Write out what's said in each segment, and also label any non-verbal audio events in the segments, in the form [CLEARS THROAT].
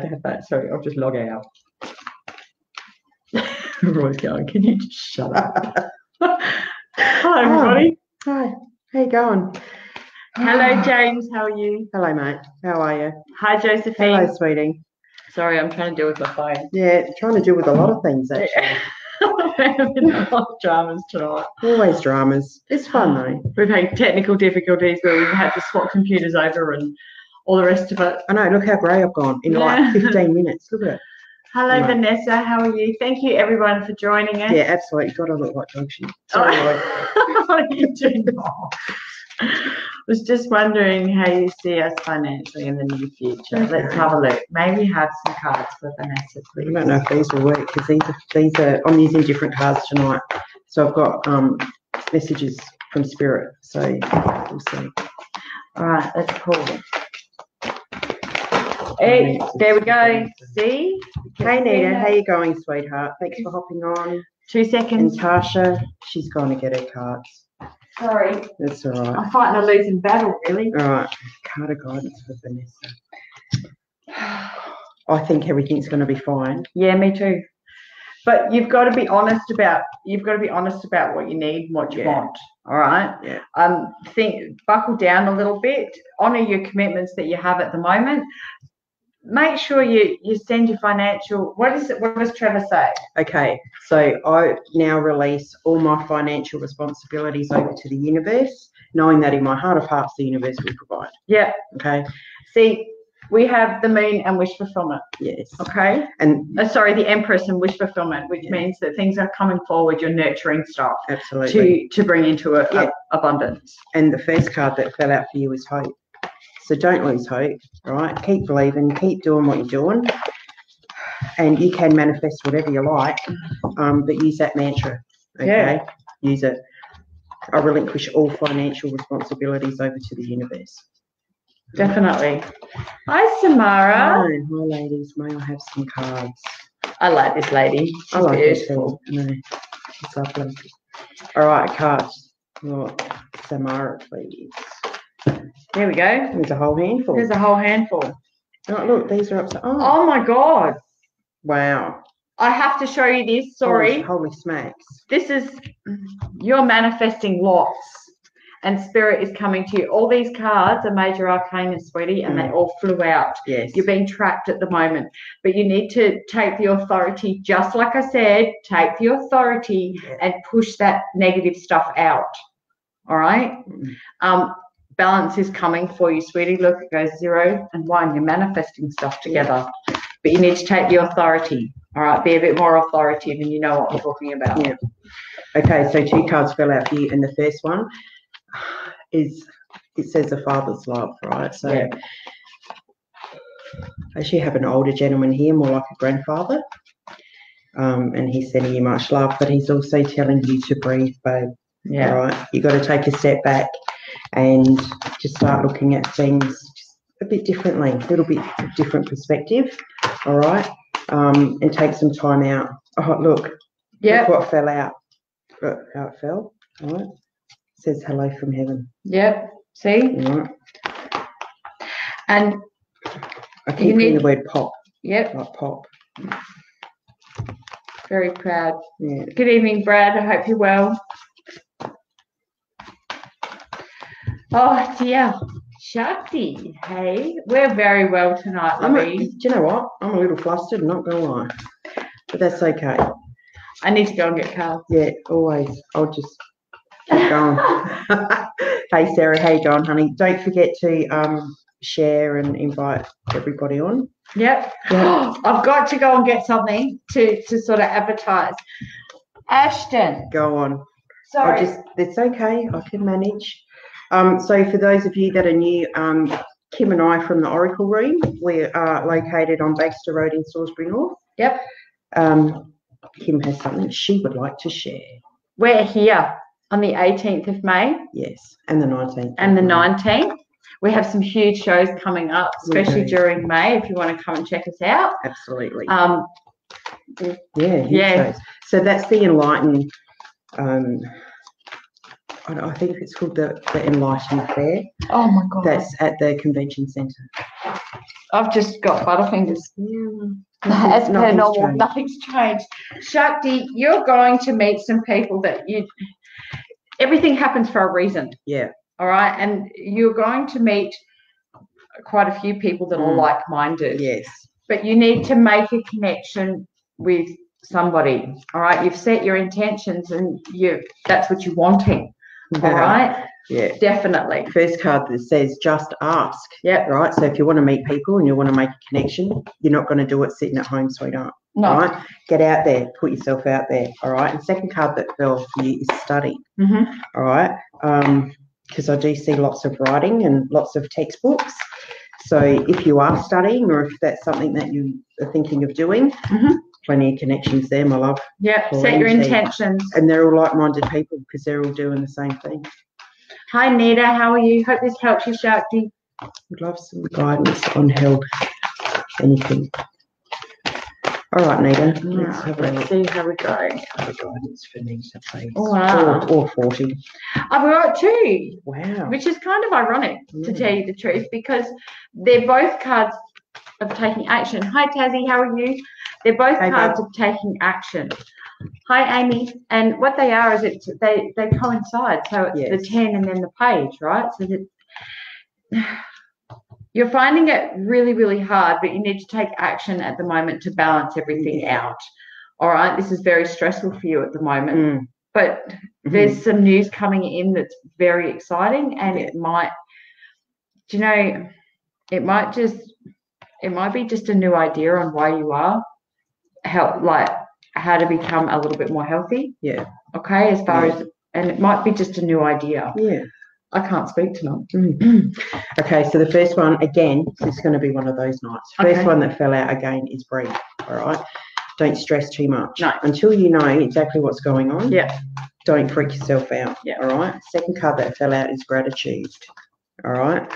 to have that. Sorry, I'll just log out. [LAUGHS] Roy's going, can you just shut up? [LAUGHS] Hi, everybody. Oh, hi, how you going? Hello, James. How are you? Hello, mate. How are you? Hi, Josephine. Hello, sweetie. Sorry, I'm trying to deal with my phone. Yeah, trying to deal with a lot of things actually. We're having a lot of dramas tonight. Always dramas. It's fun though. We've had technical difficulties where we've had to swap computers over and all the rest of it. I know. Look how grey I've gone in Yeah. like [LAUGHS] 15 minutes. Look at it. Hello, Right. Vanessa. How are you? Thank you, everyone, for joining us. Yeah, absolutely. God, I look like junction. [LAUGHS] Sorry, Oh. Roy. you do not. Was just wondering how you see us financially in the near future. Let's have a look. Maybe have some cards for Vanessa, I don't know if these will work because these are these are I'm using different cards tonight. So I've got um messages from spirit. So we'll see. All right, let's pull. Hey, there we go. See? Hey Nita, how you going, sweetheart? Thanks for hopping on. Two And seconds. Tasha, she's going to get her cards. Sorry, That's all right. I'm fighting a losing battle, really. All right, card of guidance for Vanessa. I think everything's going to be fine. Yeah, me too. But you've got to be honest about you've got to be honest about what you need and what you Yeah. want. All right. Yeah. Um, think buckle down a little bit. Honor your commitments that you have at the moment. Make sure you you send your financial. What is it? What does Trevor say? Okay, so I now release all my financial responsibilities over to the universe, knowing that in my heart of hearts, the universe will provide. Yeah. Okay, See, we have the moon and wish fulfillment. yes. Okay. And Uh, sorry, the empress and wish fulfillment, which Yeah. means that things are coming forward. You're nurturing stuff absolutely. to to bring into a, Yeah. a abundance. And the first card that fell out for you is hope. So don't lose hope, right? Keep believing, keep doing what you're doing. And you can manifest whatever you like, um, but use that mantra, okay? Yeah. Use it. I relinquish all financial responsibilities over to the universe. Definitely. Hi, Samara. Hi, hi, ladies. May I have some cards? I like this lady. She's I like this beautiful. too. I know. It's lovely. All right, cards. Samara, please. There we go. There's a whole handful. There's a whole handful. Oh, look, these are upside. Oh, Oh my god. wow. I have to show you this. Sorry. Holy, holy smacks. This is you're manifesting lots. And spirit is coming to you. All these cards are major arcana, sweetie, and they all flew out. Yes. You're being trapped at the moment. But you need to take the authority, just like I said, take the authority Yeah. and push that negative stuff out. All right? Mm. Um, balance is coming for you, sweetie. Look, it goes zero and one. You're manifesting stuff together. But you need to take the authority. All right, be a bit more authoritative and you know what we're talking about. Yeah. Okay, so two cards fell out for you, and the first one is it says the father's love, right? So Yeah. I actually have an older gentleman here, more like a grandfather. Um, and he's sending you much love, but he's also telling you to breathe, babe. Yeah. All right. You got to take a step back and just start looking at things just a bit differently, a little bit different perspective. All right. Um, and take some time out. Oh, look, Yeah. What fell out. Look how it fell. All right. says hello from heaven. Yep. See? All right. And I keep hearing need- the word pop, yep, like pop. very proud. Yeah. Good evening, Brad. I hope you're well. Oh dear. Shakti, hey, we're very well tonight, I'm a, do you know what? I'm a little flustered, not gonna lie. But that's okay. I need to go and get Carl. Yeah, always. I'll just keep going. [LAUGHS] [LAUGHS] hey Sarah, how you going, honey? Don't forget to um share and invite everybody on. Yep. Yeah. [GASPS] I've got to go and get something to, to sort of advertise. Ashton, Go on. I sorry. just it's okay, I can manage. Um, so for those of you that are new, um, Kim and I from the Oracle Room, we are located on Baxter Road in Salisbury North. Yep. Um, Kim has something she would like to share. We're here on the 18th of May Yes, and the nineteenth. and the 19th. We have some huge shows coming up, especially during May, if you want to come and check us out. Absolutely. Um, yeah. huge yeah. shows. So that's the Enlighten. Um, I, don't- I think it's called the the Enlighten Fair. oh my God. That's at the convention centre. I've just got butterfingers. [LAUGHS] As per normal, changed. nothing's changed. Shakti, you're going to meet some people that you, everything happens for a reason. Yeah. All right. And you're going to meet quite a few people that are Mm. like minded, Yes. but you need to make a connection with somebody. All right. You've set your intentions and you, that's what you're wanting. All right. Yeah. Definitely. First card that says just ask. Yeah. Right. So if you want to meet people and you want to make a connection, you're not going to do it sitting at home, sweetheart. No. All right. Get out there. Put yourself out there. All right. And second card that fell for you is study. hmm All right. Um, because I do see lots of writing and lots of textbooks. So if you are studying or if that's something that you are thinking of doing, Mhm. Plenty of connections there, my love. Yeah. Set your intentions. And they're all like-minded people because they're all doing the same thing. Hi, Nita. How are you? Hope this helps you, Shakti. Would love some guidance on health, anything. All right, Nita, let's have a Let's look. see how we go. Have a guidance for Nita, please. Wow. Or, or 40. I've got two, Wow. which is kind of ironic to Mm. tell you the truth because they're both cards of taking action. Hi, Tazzy. How are you? They're both cards of taking action. Hi, Amy. And what they are is it's they they coincide. So it's the ten and then the page, right? So that [SIGHS] you're finding it really, really hard, but you need to take action at the moment to balance everything Yeah. out. All right. This is very stressful for you at the moment, Mm, but mhm. there's some news coming in that's very exciting and Yeah. it might do you know it might just it might be just a new idea on why you are how like how to become a little bit more healthy Yeah. okay as far Yeah. as and it might be just a new idea Yeah. i can't speak tonight Mm. [CLEARS THROAT] Okay, so the first one, again, is going to be one of those nights. First Okay. one that fell out again is breathe. All right. Don't stress too much. No. Until you know exactly what's going on. Yeah. Don't freak yourself out. Yeah. All right. Second card that fell out is gratitude. All right.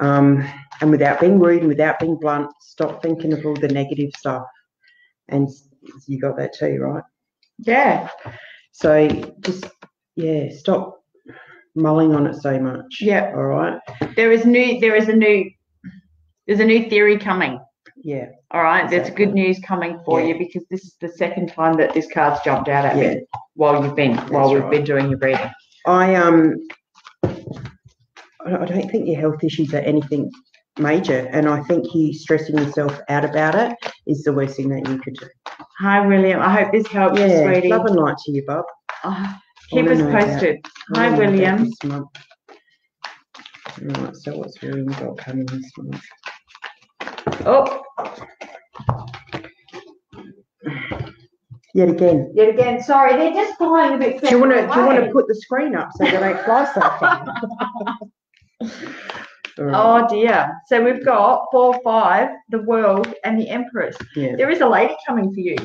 Um, and without being rude and without being blunt, stop thinking of all the negative stuff. And you got that too, right? yeah So just yeah, stop mulling on it so much. Yeah. All right. there is new there is a new there's a new theory coming Yeah. all right there's good news coming for Yeah. you because this is the second time that this card's jumped out at Yeah. me while you've been while we've right. been doing your reading I um I don't think your health issues are anything major, and I think you stressing yourself out about it is the worst thing that you could do. Hi, William. I hope this helps you, Yeah, sweetie. love and light to you, bub. Oh, keep us posted. Hi, wanna know about William. Right, so what's William got coming this month? Oh, Yet again. yet again. Sorry, they're just flying a bit. Do you want to? Do you want to put the screen up so they don't fly so far? [LAUGHS] Oh dear. So we've got four, five, the world, and the empress. yeah. There is a lady coming for you.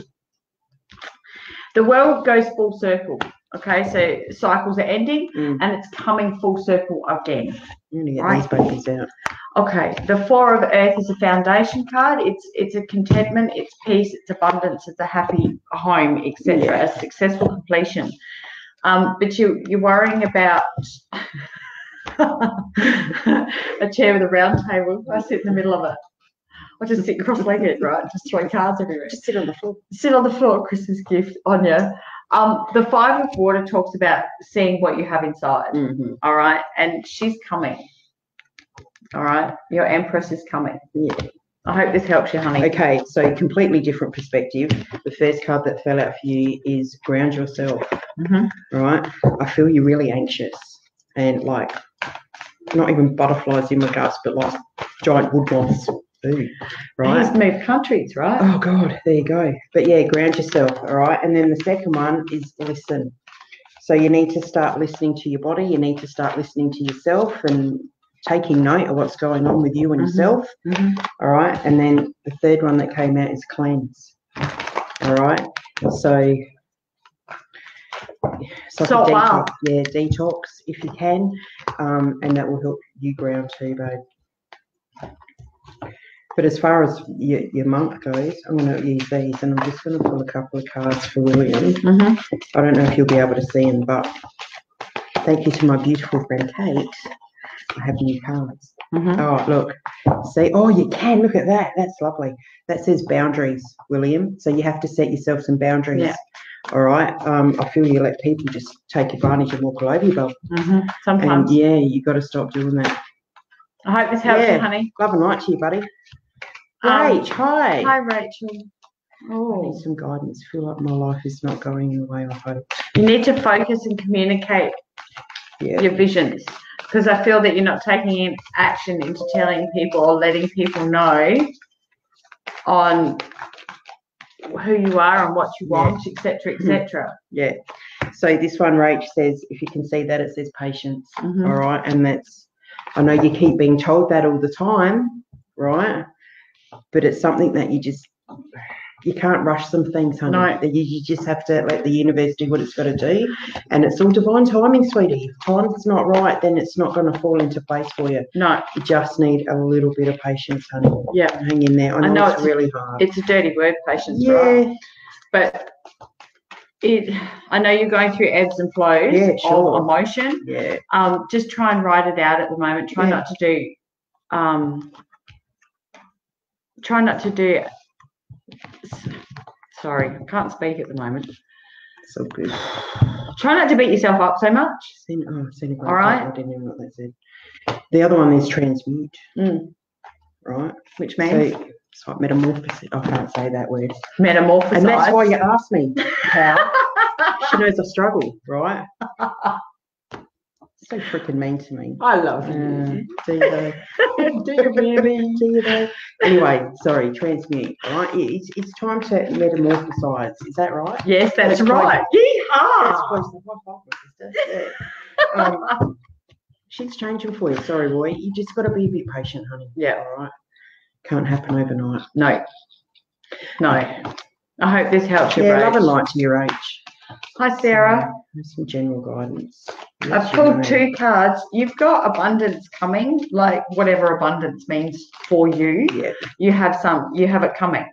The world goes full circle. Okay, so cycles are ending Mm, and it's coming full circle again. I'm gonna get Right. these babies out. Okay, the four of earth is a foundation card. It's it's a contentment, it's peace, it's abundance, it's a happy home, etc. Yeah. A successful completion. Um, but you you're worrying about [LAUGHS] a chair with a round table. I sit in the middle of it. I just sit cross-legged, right? Just throwing cards everywhere. Just sit on the floor. Sit on the floor, Christmas gift on you. Um, the five of water talks about seeing what you have inside. hmm All right, and she's coming. All right, your empress is coming. Yeah. I hope this helps you, honey. Okay, so completely different perspective. The first card that fell out for you is ground yourself. Mhm. Right? I feel you're really anxious and like not even butterflies in my guts, but like giant wood moths. Ooh, right? He's moved countries, right? Oh God, there you go. But yeah, ground yourself, all right. And then the second one is listen. So you need to start listening to your body. You need to start listening to yourself and taking note of what's going on with you and Mhm. yourself. Mhm. All right. And then the third one that came out is cleanse. All right. So. It's like a So, wow. yeah, detox if you can, um, and that will help you ground too, babe. But as far as your, your month goes, I'm going to use these, and I'm just going to pull a couple of cards for William. Mhm. I don't know if you'll be able to see them, but thank you to my beautiful friend Kate. I have new cards. Mhm. Oh, look, see, oh, you can look at that. That's lovely. That says boundaries, William. So you have to set yourself some boundaries. Yeah. All right. Um, I feel you let people just take advantage and walk all over you, Bob. Mhm. And Sometimes. yeah, you got to stop doing that. I hope this helps Yeah. you, honey. Love and light to you, buddy. Um, Rach, hi. Hi, Rachel. I Oh. need some guidance. I feel like my life is not going in the way I hope. You need to focus and communicate Yeah. your visions because I feel that you're not taking action into telling people or letting people know on who you are and what you want, etc., etc. Yeah. So this one, Rach says, if you can see that, it says patience. Mhm. All right. And that's, I know you keep being told that all the time, right? But it's something that you just, you can't rush some things, honey. No. You, you just have to let the universe do what it's got to do. And it's all divine timing, sweetie. If time's not right, then it's not going to fall into place for you. No, You just need a little bit of patience, honey. yeah, Hang in there. I know, know it's, it's- really hard. it's a dirty word, patience, right? yeah. But it, I know you're going through ebbs and flows Yeah, sure. of emotion. Yeah. Um, just try and write it out at the moment. Try Yeah. not to do, um, try not to do. Sorry, can't speak at the moment. So good. Try not to beat yourself up so much. Sen- oh, Senegal, All right. I didn't even know what that said. The other one is transmute, Mm, right? which So means it's like metamorphosis. I can't say that word. Metamorphosis. And that's why you asked me how. [LAUGHS] she knows I struggle, right? [LAUGHS] So freaking mean to me. I love you. do though? Do you really? [LAUGHS] Do you? [LAUGHS] Anyway, sorry, transmute, all right? It's, it's time to metamorphosize. Is that right? Yes, that's That's right. That's Yeehaw! close to my fault, my sister. Yeah. Um, [LAUGHS] she's changing for you. Sorry, Roy. You just got to be a bit patient, honey. Yeah. All right. Can't happen overnight. No, no. I hope this helps you. Yeah, love and light to your age. Hi, Sarah. There's some general guidance. I've pulled two cards. You've got abundance coming, like whatever abundance means for you. Yeah, You have some, you have it coming.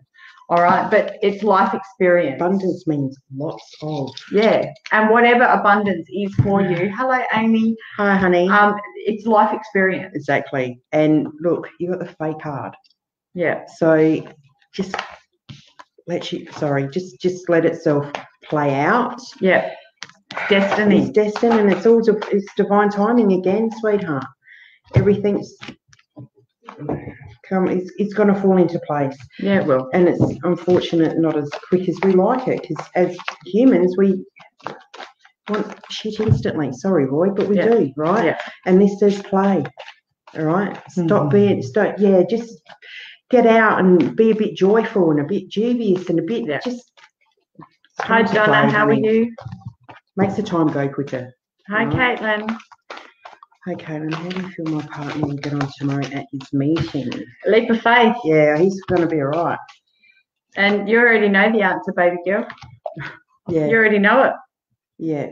All right. But it's life experience. abundance means lots of. Yeah. And whatever abundance is for you. Hello, Amy. Hi, honey. Um, it's life experience. exactly. And look, you got the fake card. Yeah. So just let you. Sorry, just just let itself play out. Yeah. It's Destiny. destined, and it's all it's divine timing again, sweetheart. Everything's come. It's it's going to fall into place. Yeah, it will. and it's unfortunate not as quick as we like it because as humans we want shit instantly sorry roy but we Yeah. do right Yeah. and this says play all right stop Mhm. being stop yeah just get out and be a bit joyful and a bit dubious and a bit Yeah. just Hi, to Donna. How are honey. Makes the time go quicker Hi, Right. Caitlin. Hi, Caitlin. how do you feel my partner will get on tomorrow at his meeting Leap of faith. yeah he's going to be all right And you already know the answer, baby girl. yeah You already know it. yeah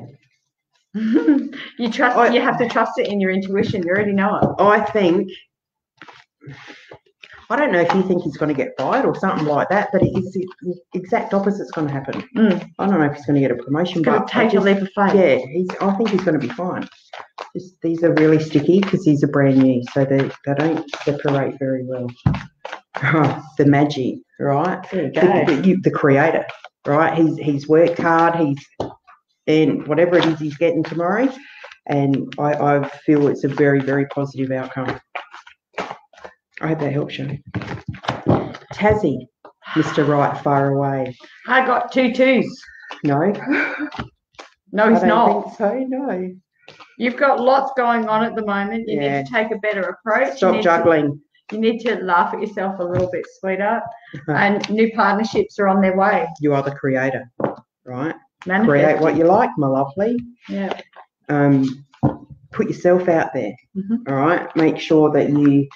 [LAUGHS] you trust. I- you have to trust it in your intuition. You already know it. I think I don't know if you think he's going to get fired or something like that, but it's the exact opposite's going to happen. Mm. I don't know if he's going to get a promotion, It's going but to take a leap of faith. yeah, he's. I think he's going to be fine. Just, these are really sticky because these are brand new, so they they don't separate very well. the magic, right? There you The, go. the, you, the creator, right? He's he's worked hard. He's and whatever it is he's getting tomorrow, and I, I feel it's a very very positive outcome. I hope that helps you. Tassie, Mr. Right, far away. I got two twos. No, No, he's I don't not. think so. No. You've got lots going on at the moment. You Yeah. need to take a better approach. You Stop need to- juggling. you need to laugh at yourself a little bit, sweetheart. [LAUGHS] and new partnerships are on their way. You are the creator, right? Manifest. Create what you like, my lovely. Yeah. Um, put yourself out there. Mhm. all right. Make sure that you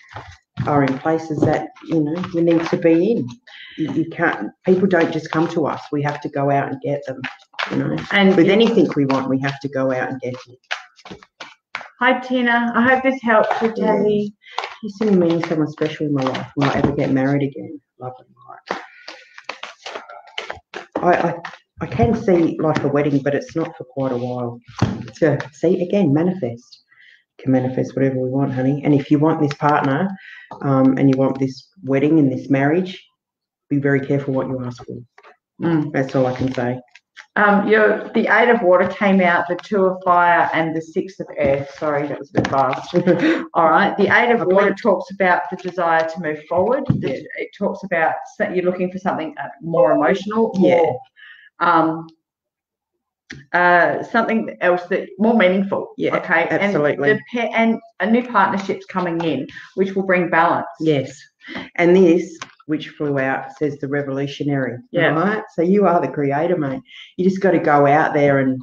are in places that you know you need to be in. You, you can't. People don't just come to us. We have to go out and get them. You know, And with you- anything we want, we have to go out and get it. hi Tina. I hope this helps with Yeah. Tassie. You see me meeting someone special in my life. Will I ever get married again? Love and light. I, I I can see like a wedding, but it's not for quite a while. So see again, manifest. Can manifest whatever we want, honey. And if you want this partner, um, and you want this wedding and this marriage, be very careful what you ask for. Mm. That's all I can say. Um, your the eight of water came out, the two of fire, and the six of earth. Sorry, that was a bit fast. [LAUGHS] All right. The eight of water talks about the desire to move forward. Yeah. It talks about that you're looking for something uh, more emotional, Yeah. more um, uh, something else that more meaningful. Yeah, Okay. absolutely. And, the and a new partnership's coming in, which will bring balance. Yes. And this, which flew out, says the revolutionary. Yeah. Right? So you are the creator, mate. You just got to go out there and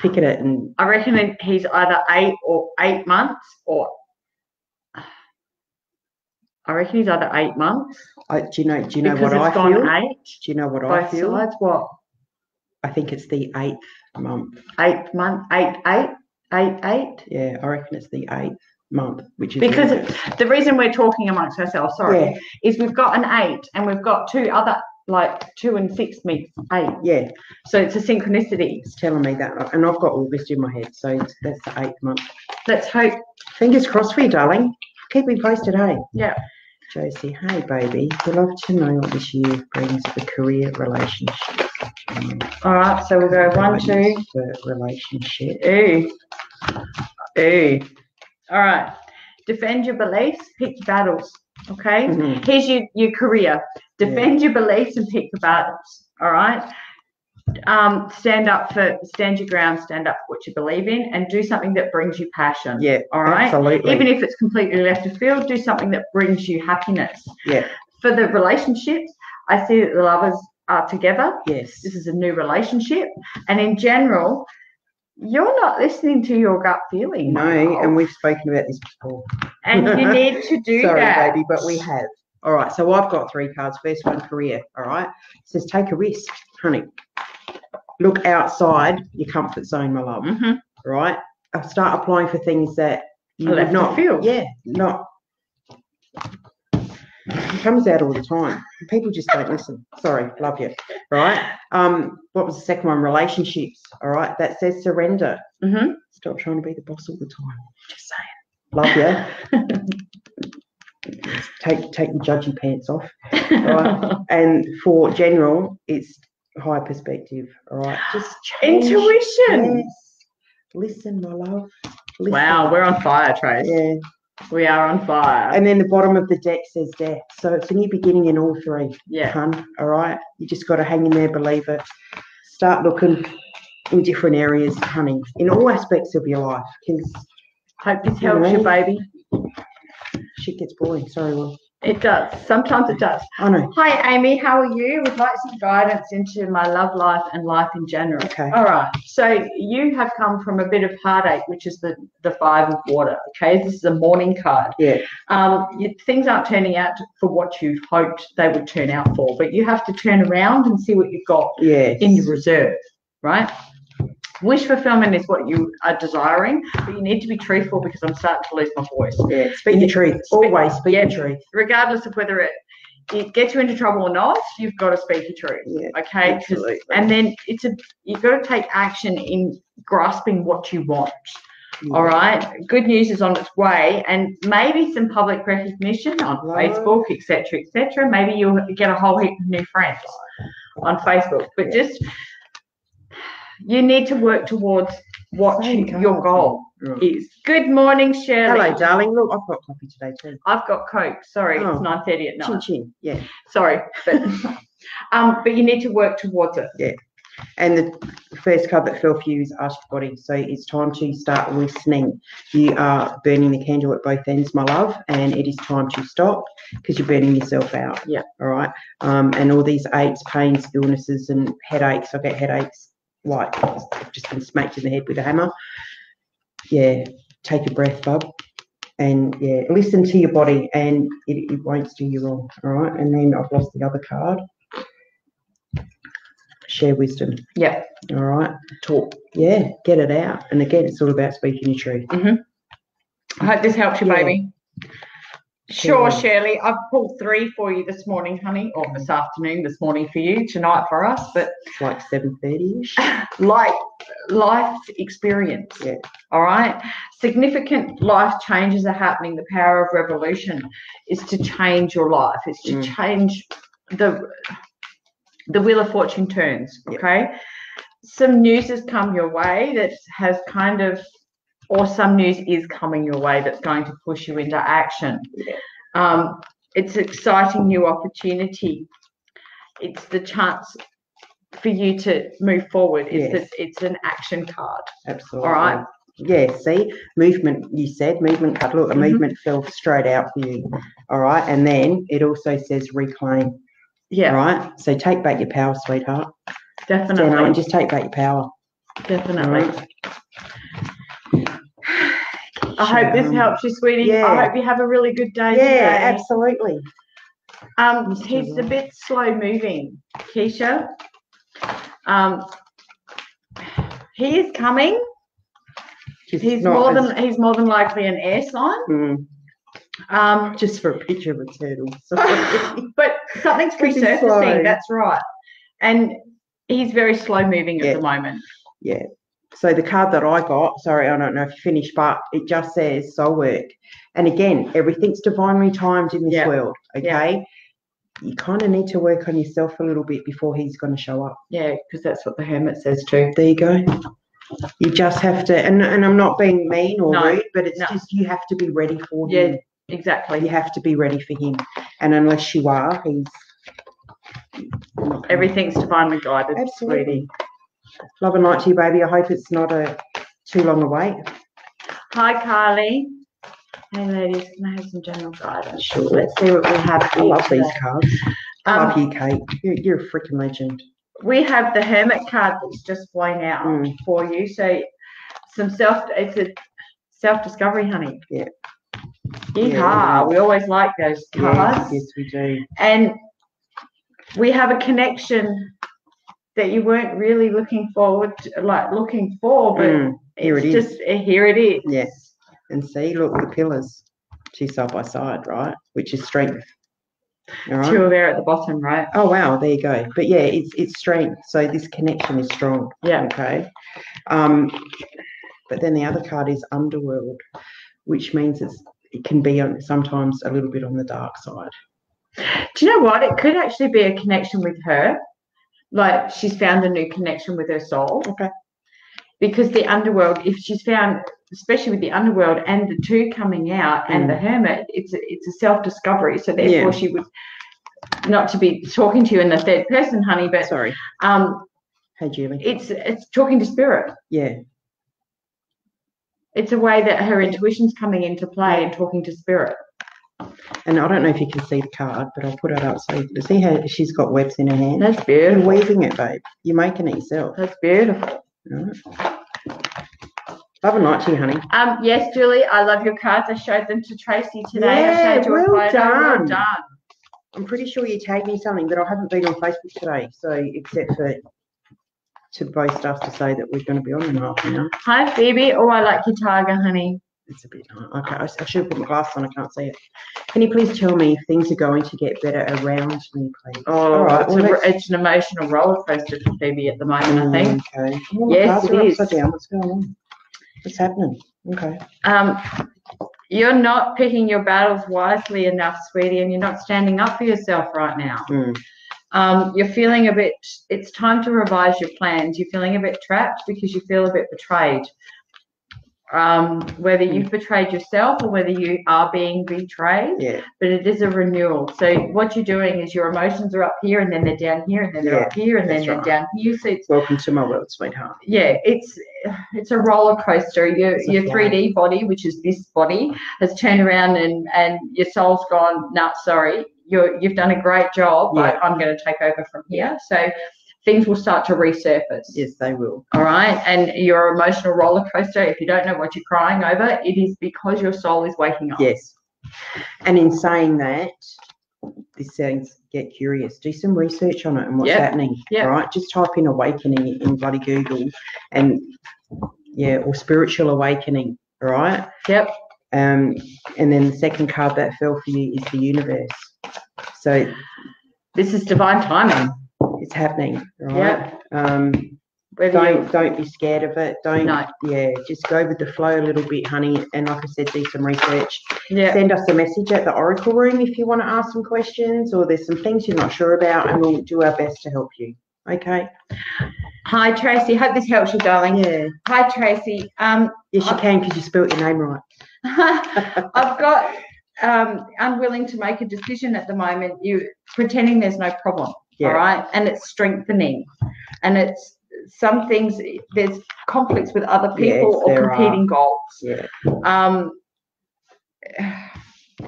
pick at it. And I reckon he's either eight or eight months or. I reckon he's either eight months. I, do you know? Do you know because what I it's gone feel? eight. Do you know what I feel? sides. What? I think it's the eighth month. Eight month. Eight. Eight. Eight. Eight. Yeah, I reckon it's the eighth month, which is Because it- the reason we're talking amongst ourselves, sorry, Yeah. is we've got an eight and we've got two other like two and six meets eight. yeah, So it's a synchronicity. it's telling me that, and I've got August in my head, so it's, that's the eighth month. Let's hope. Fingers crossed for you, darling. Keep me posted, hey. Yeah. Josie, hey baby, we'd love to know what this year brings for career relationships. All right. So we'll go one, two. For relationship. Ooh. Ooh. All right. Defend your beliefs. Pick your battles. Okay. Mhm. here's your, your career. Defend your beliefs and pick the battles. All right. Um, stand up for stand your ground, stand up for what you believe in, and do something that brings you passion. Yeah, All right. absolutely. Even if it's completely left of field, do something that brings you happiness. Yeah. For the relationships, I see that the lovers are together. yes. This is a new relationship. And in general, you're not listening to your gut feeling. No, and we've spoken about this before. and you [LAUGHS] need to do Sorry, that. baby, but we have. All right, so I've got three cards. First one, career. All right, it says take a risk, honey. Look outside your comfort zone, my love. Mhm. All right, Uh, start applying for things that you Left would not. field. Yeah, not. It comes out all the time. People just don't listen. Sorry, love you. Right. Um, what was the second one? Relationships. All right, that says surrender. Mm-hmm. Stop trying to be the boss all the time. Just saying. Love you. [LAUGHS] take take the judgy pants off. Right. [LAUGHS] and for general, it's high perspective. All right. Ah, just change. Intuition. Yes. Listen, my love. Listen. Wow, we're on fire, Trace. Yeah. We are on fire. And then the bottom of the deck says death. So it's a new beginning in all three, yeah. hun. All right. You just got to hang in there, believe it. Start looking in different areas, honey, in all aspects of your life. Because Hope this helps you, baby. shit gets boring. Sorry, Will. It does. Sometimes it does. I know. Hi, Amy. How are you? Would like some guidance into my love life and life in general. Okay. All right. So you have come from a bit of heartache, which is the the five of water. Okay. This is a mourning card. Yeah. Um, you, things aren't turning out for what you hoped they would turn out for, but you have to turn around and see what you've got Yeah. in your reserve, right? Wish fulfillment is what you are desiring, but you need to be truthful because I'm starting to lose my voice. Yeah. Speak the truth. Always speak yeah. the truth. Regardless of whether it, it gets you into trouble or not, you've got to speak your truth. Yeah. Okay. And then it's a you've got to take action in grasping what you want. All right. Good news is on its way, and maybe some public recognition on Right. Facebook, etc., etc. Maybe you'll get a whole heap of new friends on Facebook. But just you need to work towards what Same you- your goal is. Good morning, Shirley. Hello, darling. Look, I've got coffee today too. I've got Coke. Sorry, Oh. it's nine thirty at Chin night. chin. Yeah. Sorry, but [LAUGHS] um, but you need to work towards it. Yeah. And the first card that fell for you is Ask Your Body. So it's time to start listening. You are burning the candle at both ends, my love, and it is time to stop because you're burning yourself out. Yeah. All right. Um, and all these aches, pains, illnesses, and headaches. I get headaches like I've just been smacked in the head with a hammer. Yeah. Take a breath, bub. And yeah, listen to your body, and it, it won't steer you wrong. All right. And then I've lost the other card. Share wisdom. Yeah. All right. Talk. Yeah. Get it out. And again, it's all about speaking your truth. Mhm. I hope this helps you, Yeah. baby. Sure, Shirley. I've pulled three for you this morning, honey, or this afternoon, this morning for you, tonight for us. But It's like seven thirty-ish. [LAUGHS] like life experience. Yeah. All right. Significant life changes are happening. The power of revolution is to change your life. It's to Mm. change the the wheel of fortune turns. Yeah. Okay. Some news has come your way that has kind of or some news is coming your way that's going to push you into action. Um, it's an exciting new opportunity. It's the chance for you to move forward. It's Yes. a, it's an action card. Absolutely. All right. Yeah, see, movement, you said, movement card. Look, a Mhm. movement fell straight out for you. All right. And then it also says reclaim. Yeah, right. So take back your power, sweetheart. definitely, and just take back your power. Definitely. right. I hope this Um, helps you, sweetie. I hope you have a really good day Yeah, today. absolutely. Um, he's a bit slow moving, Keisha. Um, he is coming. Just He's more as- than he's more than likely an air sign. Mm, Um, just for a picture of a turtle. [LAUGHS] But something's resurfacing. That's right, and he's very slow moving at the moment. yeah. So the card that I got, sorry, I don't know if you finished, but it just says soul work. And again, everything's divinely timed in this Yeah. world. Yeah. Okay. You kind of need to work on yourself a little bit before he's going to show up. Yeah, because that's what the hermit says too. There you go. You just have to, and, and I'm not being mean or No, rude, but it's no. just you have to be ready for Yeah, him. You Exactly. You have to be ready for him. And unless you are, he's Everything's divinely guided, Absolutely. Love and light to you, baby. I hope it's not a too long a wait. Hi, Carly. Hey, ladies, can I have some general guidance? Sure. Let's see what we have. I love these cards. I love Um, you, Kate. You're, you're a freaking legend. we have the hermit card that's just flown out Mm. for you. So some self it's a self discovery, honey. Yeah. Yeehaw. Yeah. We always like those Yes, cards. yes, we do. And we have a connection that you weren't really looking forward to, like looking for, but Mm, here it is. just uh, here it is. Yes. And see, look, the pillars, two side by side, right? Which is strength. All right. Two are there at the bottom, right? Oh wow, there you go. But yeah, it's it's strength. So this connection is strong. Yeah. Okay. Um, but then the other card is underworld, which means it's it can be on sometimes a little bit on the dark side. Do you know what? It could actually be a connection with her. Like she's found a new connection with her soul. Okay. Because the underworld, if she's found, especially with the underworld and the two coming out and the hermit, it's a, it's a self discovery. So therefore, Mm. Yeah. she would not to be talking to you in the third person, honey, but Sorry. um, Hey Julie. it's it's talking to spirit. Yeah. It's a way that her intuition's coming into play and talking to spirit. And I don't know if you can see the card, but I'll put it up so you can see how she's got webs in her hand. That's You're beautiful. weaving it, babe. You're making it yourself. That's beautiful. Right? Love and light to you, honey. Um, yes, Julie, I love your cards. I showed them to Tracy today. I Yeah, a well photo. Well done. done. I'm pretty sure you tagged me something, but I haven't been on Facebook today. So except for to boast us to say that we're going to be on in half an hour. Hi, Phoebe. Oh, I like your tiger, honey. It's a bit okay. I, I should have put my glasses on. I can't see it. Can you please tell me if things are going to get better around me, please? Oh, All right, it's, well, a, it's an emotional roller coaster for Phoebe at the moment, I think. Okay. Oh, the Yes, it is. down. What's going on? What's happening? Okay. Um, you're not picking your battles wisely enough, sweetie, and you're not standing up for yourself right now. Mm. Um, you're feeling a bit, it's time to revise your plans. You're feeling a bit trapped because you feel a bit betrayed. Um, whether you've betrayed yourself or whether you are being betrayed, Yeah. but it is a renewal. So what you're doing is your emotions are up here and then they're down here and then they're up here and then they're right. down here. So it's Welcome to my world, sweetheart. yeah, it's it's a roller coaster. Your your 3D body, which is this body, has turned around and and your soul's gone. No, sorry, you're you've done a great job, but I'm going to take over from here. So things will start to resurface. Yes, they will. All right, and your emotional roller coaster. If you don't know what you're crying over, it is because your soul is waking up. Yes. And in saying that, this sounds get curious. Do some research on it and what's Yep. happening. Yep. Right? Just type in awakening in bloody Google and yeah, or spiritual awakening. All right. Yep. Um, and then the second card that fell for you is the universe. So This is divine timing. It's happening, right? Um, Whether don't don't be scared of it. Don't No. yeah, just go with the flow a little bit, honey. And like I said, do some research. yeah, Send us a message at the Oracle Room if you want to ask some questions or there's some things you're not sure about, and we'll do our best to help you. Okay. Hi Tracy, hope this helps you, darling. Yeah. Hi Tracy. Um, Yes, you can because you spelt your name right. [LAUGHS] I've got um, unwilling to make a decision at the moment. You pretending there's no problem, Yeah. all right? And it's strengthening, and it's some things. There's conflicts with other people Yes, or there are. competing goals. Yeah. Um,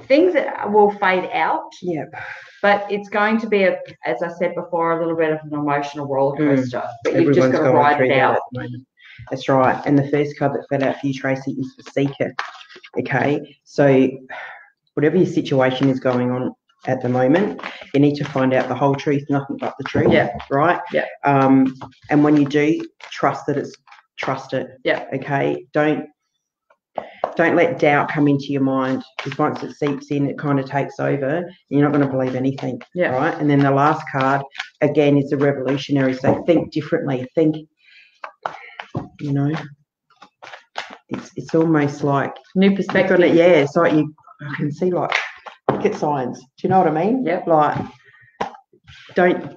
things that will fade out, Yeah. but it's going to be a, as I said before, a little bit of an emotional roller Mm. coaster. But you've just got to ride it out. That's right. And the first card that fell out for you, Tracy, is the Seeker. Okay. So whatever your situation is going on at the moment, you need to find out the whole truth, nothing but the truth. Yeah. Right? Yeah. Um, and when you do, trust that it's trust it. Yeah. Okay. Don't don't let doubt come into your mind because once it seeps in, it kind of takes over. And you're not going to believe anything. Yeah. Right. And then the last card again is the revolutionary. So think differently. Think, you know, it's it's almost like New perspective. got it. Yeah, it's like you. I can see like picket signs. Do you know what I mean? Yep. Like, don't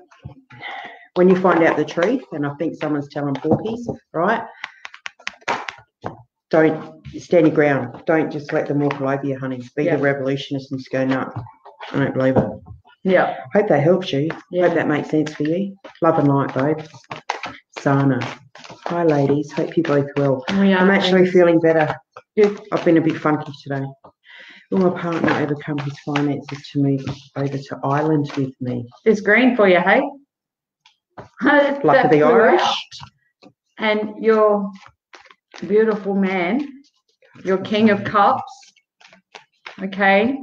when you find out the truth, and I think someone's telling porkies, right? Don't stand your ground. Don't just let them walk all over you, honey. Be Yeah. the revolutionist and just go, no, I don't believe it. Yeah. Hope that helps you. Yeah. Hope that makes sense for you. Love and light, babe. Sana. Hi, ladies. Hope you both well. We are I'm actually friends. feeling better. Good. I've been a bit funky today. Will my partner overcome his finances to move over to Ireland with me? There's green for you, hey? Luck of the Irish. out. And your beautiful man, your king of cups, okay?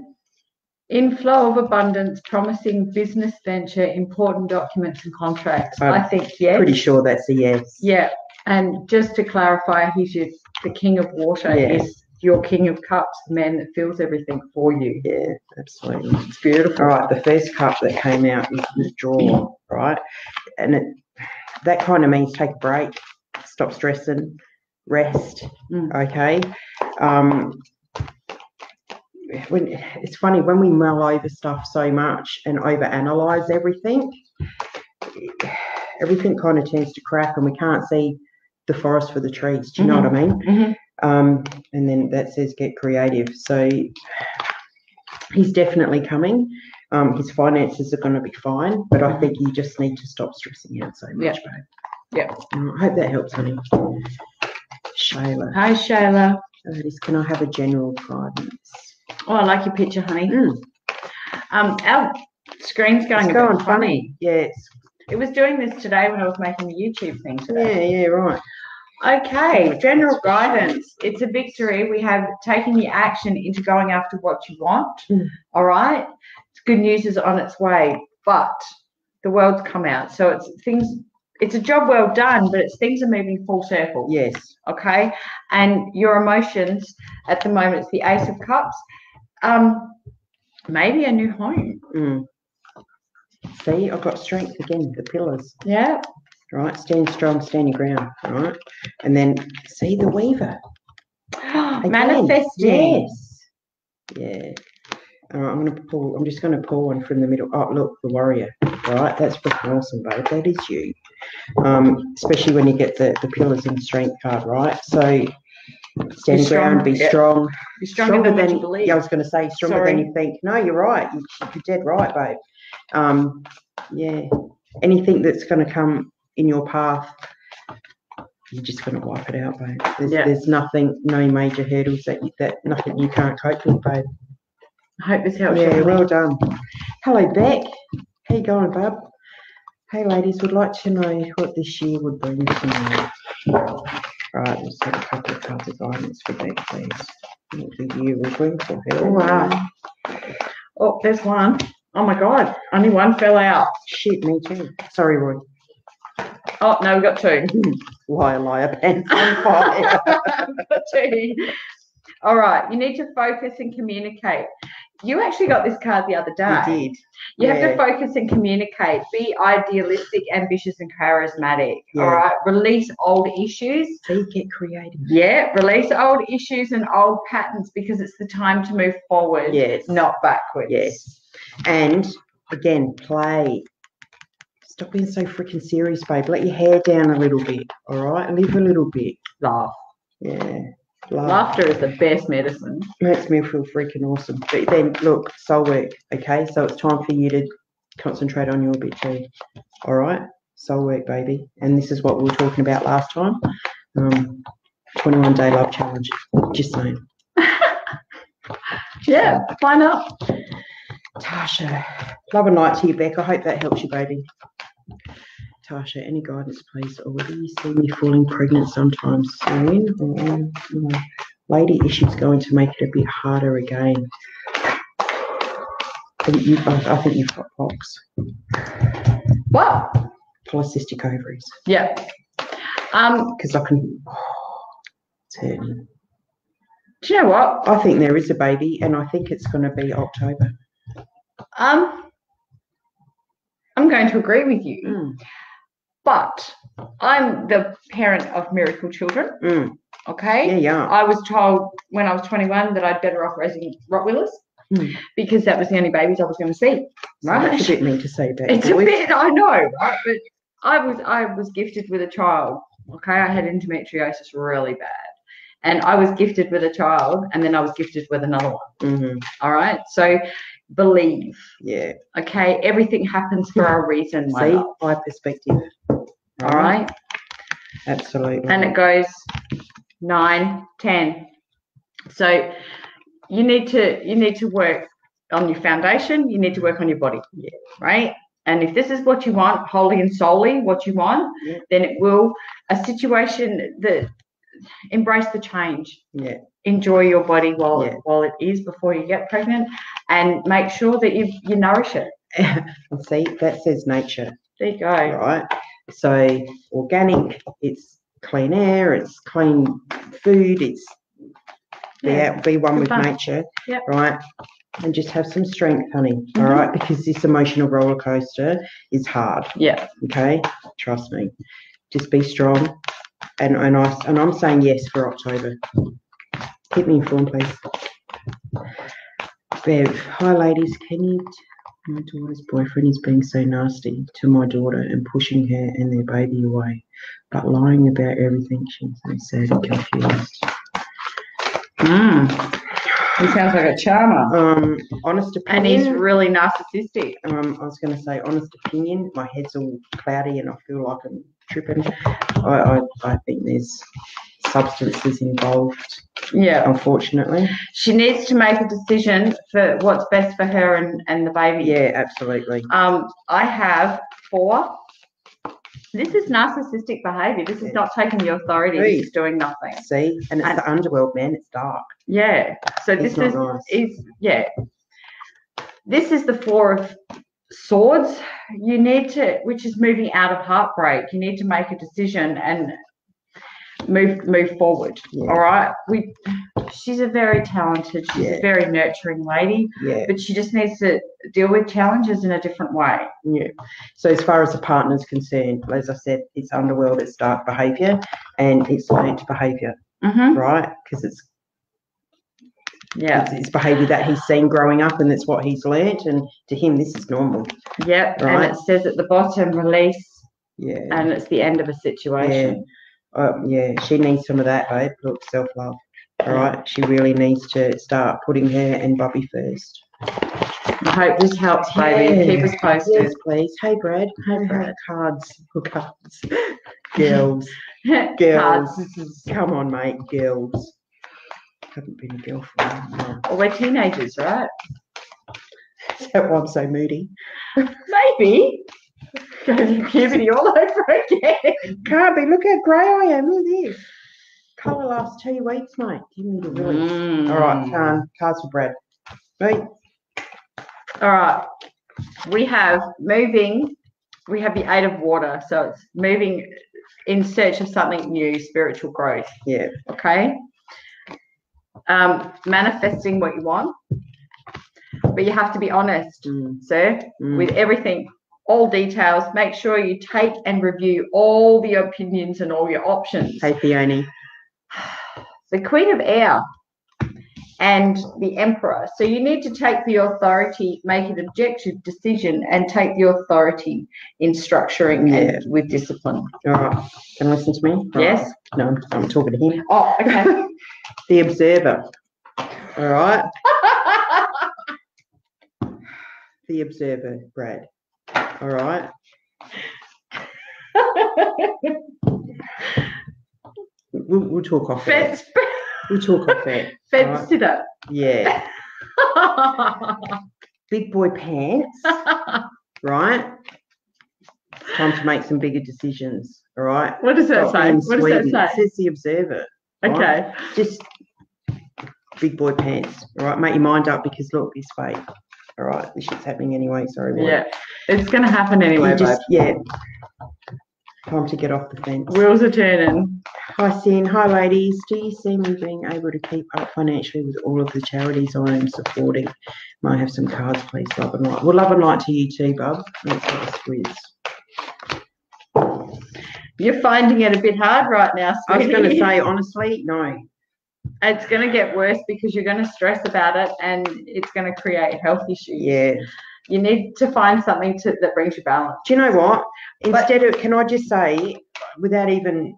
Inflow of abundance, promising business venture, important documents and contracts. I I'm think yes. Pretty sure that's a yes. Yeah, and just to clarify, he's your, the king of water Yeah. is your king of cups, the man that fills everything for you. Yeah, absolutely. It's beautiful. All right, the first cup that came out is the draw, right? And it, that kind of means take a break, stop stressing, rest. Mm. Okay. Um, when it's funny when we mull over stuff so much and overanalyze everything, everything kind of tends to crack, and we can't see the forest for the trees. Do you know what I mean? Mhm. Um, and then that says get creative. So he's definitely coming. Um, his finances are going to be fine, but I think you just need to stop stressing out so much, babe. Yeah. I hope that helps, honey. Shayla, Hi, Shayla. ladies, can I have a general guidance? Oh, I like your picture, honey. Mm, Um, our screen's going it's a going bit funny. funny. Yes. It was doing this today when I was making the YouTube thing today. Yeah, yeah, right. Okay, general guidance. It's a victory. We have taken the action into going after what you want. Mm. All right. Good news is on its way, but the world's come out. So it's things, it's a job well done, but it's things are moving full circle. Yes. okay and your emotions at the moment it's the ace of cups um maybe a new home Mm. See, I've got strength again, the pillars. yeah Right, stand strong, stand your ground, right? And then see the weaver. [GASPS] Again, manifesting Yes. Yeah. All right, I'm gonna pull. I'm just gonna pull one from the middle. Oh, look, the warrior. Right, that's freaking awesome, babe. That is you. Um, especially when you get the the pillars and strength card, right? So stand your ground, strong, be yeah. strong. be stronger, than, what you believe Yeah, I was gonna say stronger than you think. No, you're right. You- You're dead right, babe. Um, yeah. Anything that's gonna come in your path, you're just gonna wipe it out, babe. There's, Yeah. there's nothing, no major hurdles that you, that nothing you can't cope with, babe. i hope this helps Yeah, you well done. Hello, Beck. How you going, bub? Hey, ladies, would like to know what this year would bring to me. Right, let's have a couple of cards of guidance for Beck, please. What the year will bring for her. Oh, wow. Ah. oh there's one. Oh my god only one fell out Shit, me too. Sorry, Roy. Oh no we got two Liar, liar, pants on fire. [LAUGHS] got two All right. You need to focus and communicate. You actually got this card the other day. You did. You have to focus and communicate. Be idealistic, ambitious, and charismatic. Yeah. All right. Release old issues. See, get creative. Yeah. Release old issues and old patterns because it's the time to move forward, Yes. not backwards. Yes. And again, play. Stop being so freaking serious, babe. Let your hair down a little bit. All right. Live a little bit. Laugh. Yeah. Laugh. Laughter is the best medicine. makes me feel freaking awesome. But then look, soul work, okay? So it's time for you to concentrate on your bit too. All right? Soul work, baby. And this is what we were talking about last time. Um 21 day love challenge. Just saying. [LAUGHS] Yeah. Why not? Tasha. Love and light to you, Beck. I hope that helps you, baby. Tasha, any guidance, please? Or whether you see me falling pregnant sometime soon? Or, you know, lady issues going to make it a bit harder again. I think, you, I, think you've got pox, What? polycystic ovaries. Yeah. Um, Because I can. [SIGHS] it's hurting. do you know what? I think there is a baby, and I think it's going to be October. Um, I'm going to agree with you, Mm, but I'm the parent of miracle children. mm. Okay. Yeah, yeah. I was told when I was 21 that I'd better off raising Rottweilers Mm. because that was the only babies I was going to see. So Right. That's a bit mean to say, [LAUGHS] but It's a bit, I know, right? But I was, I was gifted with a child. Okay, I had endometriosis really bad, and I was gifted with a child, and then I was gifted with another one. Mhm, All right, so believe. Yeah. Okay, everything happens for a reason. my See, love, high perspective. All right, Absolutely. and it goes nine, ten. So you need to you need to work on your foundation. You need to work on your body. Yeah. Right. And if this is what you want, wholly and solely what you want, Yeah. then it will a situation that embrace the change. yeah. Enjoy your body while Yeah. while it is before you get pregnant, and make sure that you you nourish it. [LAUGHS] See, that says nature, There you go. right? So organic, it's clean air, it's clean food, it's be Yeah. out, be one Good with fun. nature, Yep. right? And just have some strength, honey. all Mhm. right? Because this emotional roller coaster is hard. Yeah. Okay, trust me. Just be strong, and and I and I'm saying yes for October. Keep me informed, please. Bev, hi ladies. Can you? T- my daughter's boyfriend is being so nasty to my daughter and pushing her and their baby away, but lying about everything. She's so sad and confused. Mm. He sounds like a charmer, Um, honest opinion. and he's really narcissistic. um, I was going to say honest opinion. My head's all cloudy and I feel like I'm tripping. I, I, I think there's substances involved, Yeah. unfortunately. She needs to make a decision for what's best for her and, and the baby. Yeah, absolutely. Um, I have four. This is narcissistic behavior. This is not taking the authority. This is doing nothing. See, and it's And- the underworld, man. It's dark. Yeah. So It's this is nice. is yeah. This is the four of swords. You need to, which is moving out of heartbreak. You need to make a decision and move move forward. Yeah. All right. We. She's a very talented. She's Yeah. a very nurturing lady, Yeah, but she just needs to deal with challenges in a different way. yeah. So as far as the partner's concerned, as I said, it's underworld, it's dark behaviour, and it's learnt behaviour, Mm-hmm. right? Because it's, Yeah. it's it's behaviour that he's seen growing up, and that's what he's learnt, and to him, this is normal. Yep. Right. And it says at the bottom, release, Yeah. and it's the end of a situation. Uh, yeah, she needs some of that, babe. Look, self love. All right, she really needs to start putting her and Bobby first. I hope this helps, baby. Keep us posted. Yes, please. Hey, Brad. Hey, Brad. Cards. Cards. Girls. [LAUGHS] Cards. Girls. Is, Come on, mate. Girls. Haven't been a girl for a while. well, we're teenagers, right? [LAUGHS] Is that why I'm so moody? Maybe. Go to puberty all over again. Can't be. Look how grey I am. Look at this. Colour lasts two weeks, mate. Give me the release. Mm. All right, um, cards for Brad. Right. All right. We have moving. We have the eight of water, so it's moving in search of something new, spiritual growth. Yeah. Okay. Um, manifesting what you want. But you have to be honest, Mm, sir, mm. with everything, all details. Make sure you take and review all the opinions and all your options. Hey, Fiona. [SIGHS] The Queen of Air and the Emperor. So you need to take the authority, make an objective decision, and take the authority in structuring and with discipline. All right. Can you listen to me? All right. Yes. No, I'm, talking to him. Oh, okay. [LAUGHS] [LAUGHS] The Observer. All right. [LAUGHS] The Observer, Brad. All right. We'll, we'll talk off. We'll talk off that. fence Alright. sitter. Yeah. [LAUGHS] Big boy pants. Right. Time to make some bigger decisions. All right. what does that Got say? What does that Sweden. It say? says the Observer. right? Okay. Just big boy pants. All right. Make your mind up because look, this fake. All right. This shit's happening anyway. Sorry. boy. Yeah. It's going to happen anyway, just, yeah. Time to get off the fence. Wheels are turning. Hi, Sin. Hi, ladies. Do you see me being able to keep up financially with all of the charities I am supporting? Might have some cards, please. Love and light. Well, love and light to you too, bub. Let's have a squiz. You're finding it a bit hard right now, I was going to say, honestly, no. it's going to get worse because you're going to stress about it and it's going to create health issues. Yeah. You need to find something to, that brings you balance. Do you know what? But- Instead of, can I just say, without even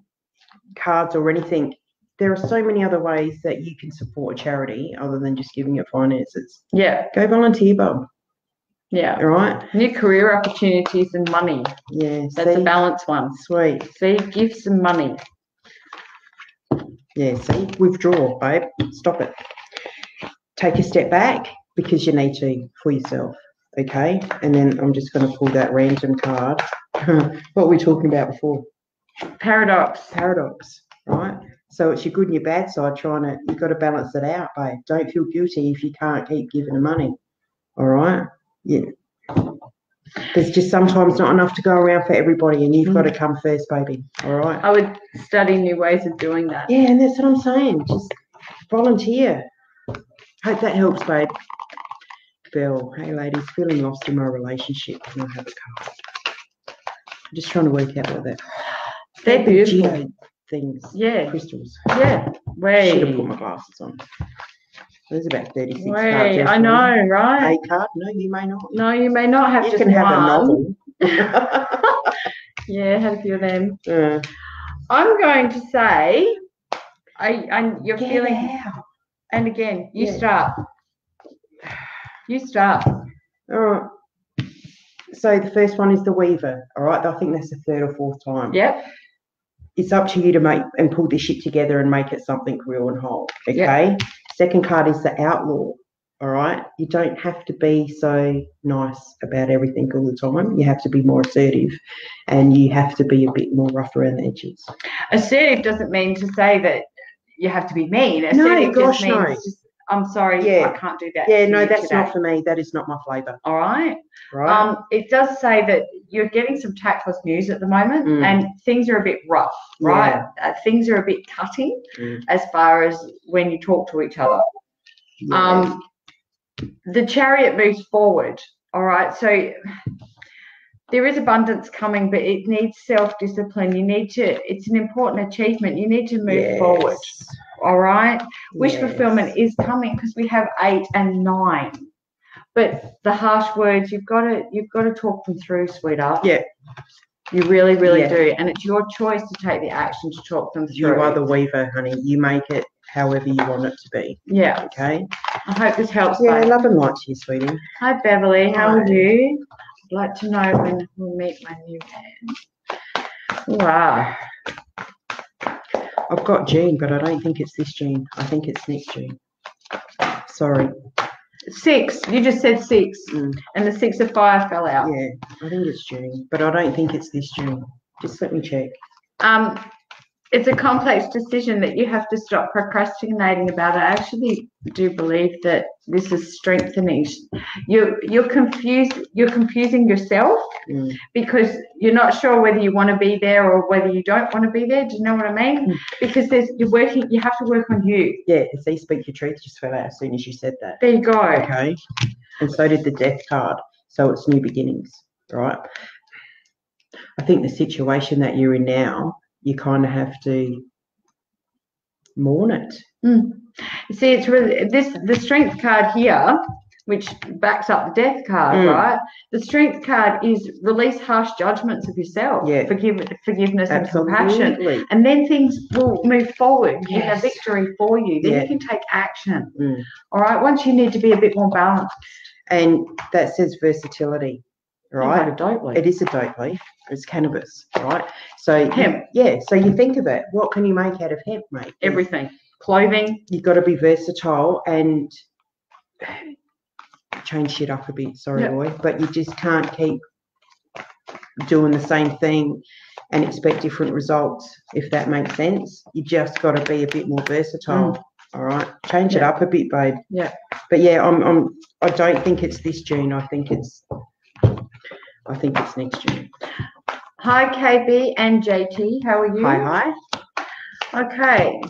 cards or anything, there are so many other ways that you can support a charity other than just giving it finances. Yeah, Go volunteer, bub. yeah. All right? New career opportunities and money. Yeah. That's see? a balanced one. Sweet. See, give some money. Yeah, see, withdraw, babe. Stop it. Take a step back because you need to for yourself. Okay. And then I'm just going to pull that random card. [LAUGHS] what were we talking about before? Paradox. Paradox, right? So it's your good and your bad side trying to, you've got to balance it out, babe. Don't feel guilty if you can't keep giving the money. All right. Yeah. There's just sometimes not enough to go around for everybody, and you've got to mm. come first, baby. All right. I would study new ways of doing that. Yeah, and that's what I'm saying. Just volunteer. Hope that helps, babe. Bill, hey ladies, feeling lost in my relationship. Can I have a card? I'm just trying to work out what that. They're beautiful. things, Yeah, crystals. yeah. Should have put my glasses on. There's about 36 cards. way. there I know, right? A card? No, you may not. No, you may not have You just can have a one. novel. [LAUGHS] Yeah, had a few of them. [LAUGHS] Uh, I'm going to say, I, I you're get feeling, out. and again, you Yeah. start. You start. All right. So the first one is the Weaver. All right. I think that's the third or fourth time. Yep. it's up to you to make and pull this shit together and make it something real and whole. Okay. Yeah. Second card is the outlaw. All right. You don't have to be so nice about everything all the time. You have to be more assertive and you have to be a bit more rough around the edges. Assertive doesn't mean to say that you have to be mean. No, Assertive gosh, just means no. just, I'm sorry, Yeah. I can't do that. Yeah, no, that's today." not for me. That is not my flavour. All right. Right. Um, it does say that you're getting some tactless news at the moment, Mm. and things are a bit rough, right? Uh, things are a bit cutting Mm. as far as when you talk to each other. Yeah. Um, the chariot moves forward. All right. So there is abundance coming, but it needs self discipline. You need to, it's an important achievement. You need to move forward. All right. Wish Yes. fulfillment is coming because we have eight and nine. But the harsh words, you've got to, you've got to talk them through, sweetheart. Yeah. You really, really Yeah. do. And it's your choice to take the action to talk them through. You are the weaver, honey. You make it however you want it to be. yeah. Okay. I hope this helps. Yeah, babe. love and light to you, sweetie. Hi, Beverly. How are you? Like to know when we'll meet my new man. Wow. I've got June, but I don't think it's this June. I think it's next June. Sorry. Six. You just said six, Mm. and the six of fire fell out. Yeah, I think it's June, but I don't think it's this June. Just let me check. Um, it's a complex decision that you have to stop procrastinating about. I actually do believe that this is strengthening. You're you're confused. You're confusing yourself Mm. because you're not sure whether you want to be there or whether you don't want to be there. Do you know what I mean? Mm. Because there's you're working. You have to work on you. Yeah, see, speak your truth just fell out as soon as you said that. There you go. Okay. And so did the death card. So it's new beginnings, right? I think the situation that you're in now, you kind of have to mourn it. You see, it's really this the strength card here, which backs up the death card, Mm. right? The strength card is release harsh judgments of yourself, Yeah. forgive compassion, and compassion, and then things will move forward. You have Yes. victory for you. Then Yeah. you can take action. Mm. All right. Once you need to be a bit more balanced. And that says versatility, right? Totally. It is a dope leaf. It's cannabis, right? So Hemp. yeah. So you think of it. What can you make out of hemp, mate? Everything. Clothing. You've got to be versatile and change shit up a bit. Sorry, Yep. boy, but you just can't keep doing the same thing and expect different results. If that makes sense, you just got to be a bit more versatile. Mm. All right, change it up a bit, babe. Yeah. But yeah, I'm. I'm. I don't think it's this June. I think it's. I think it's next June. Hi, KB and JT. How are you? Hi, hi. Okay.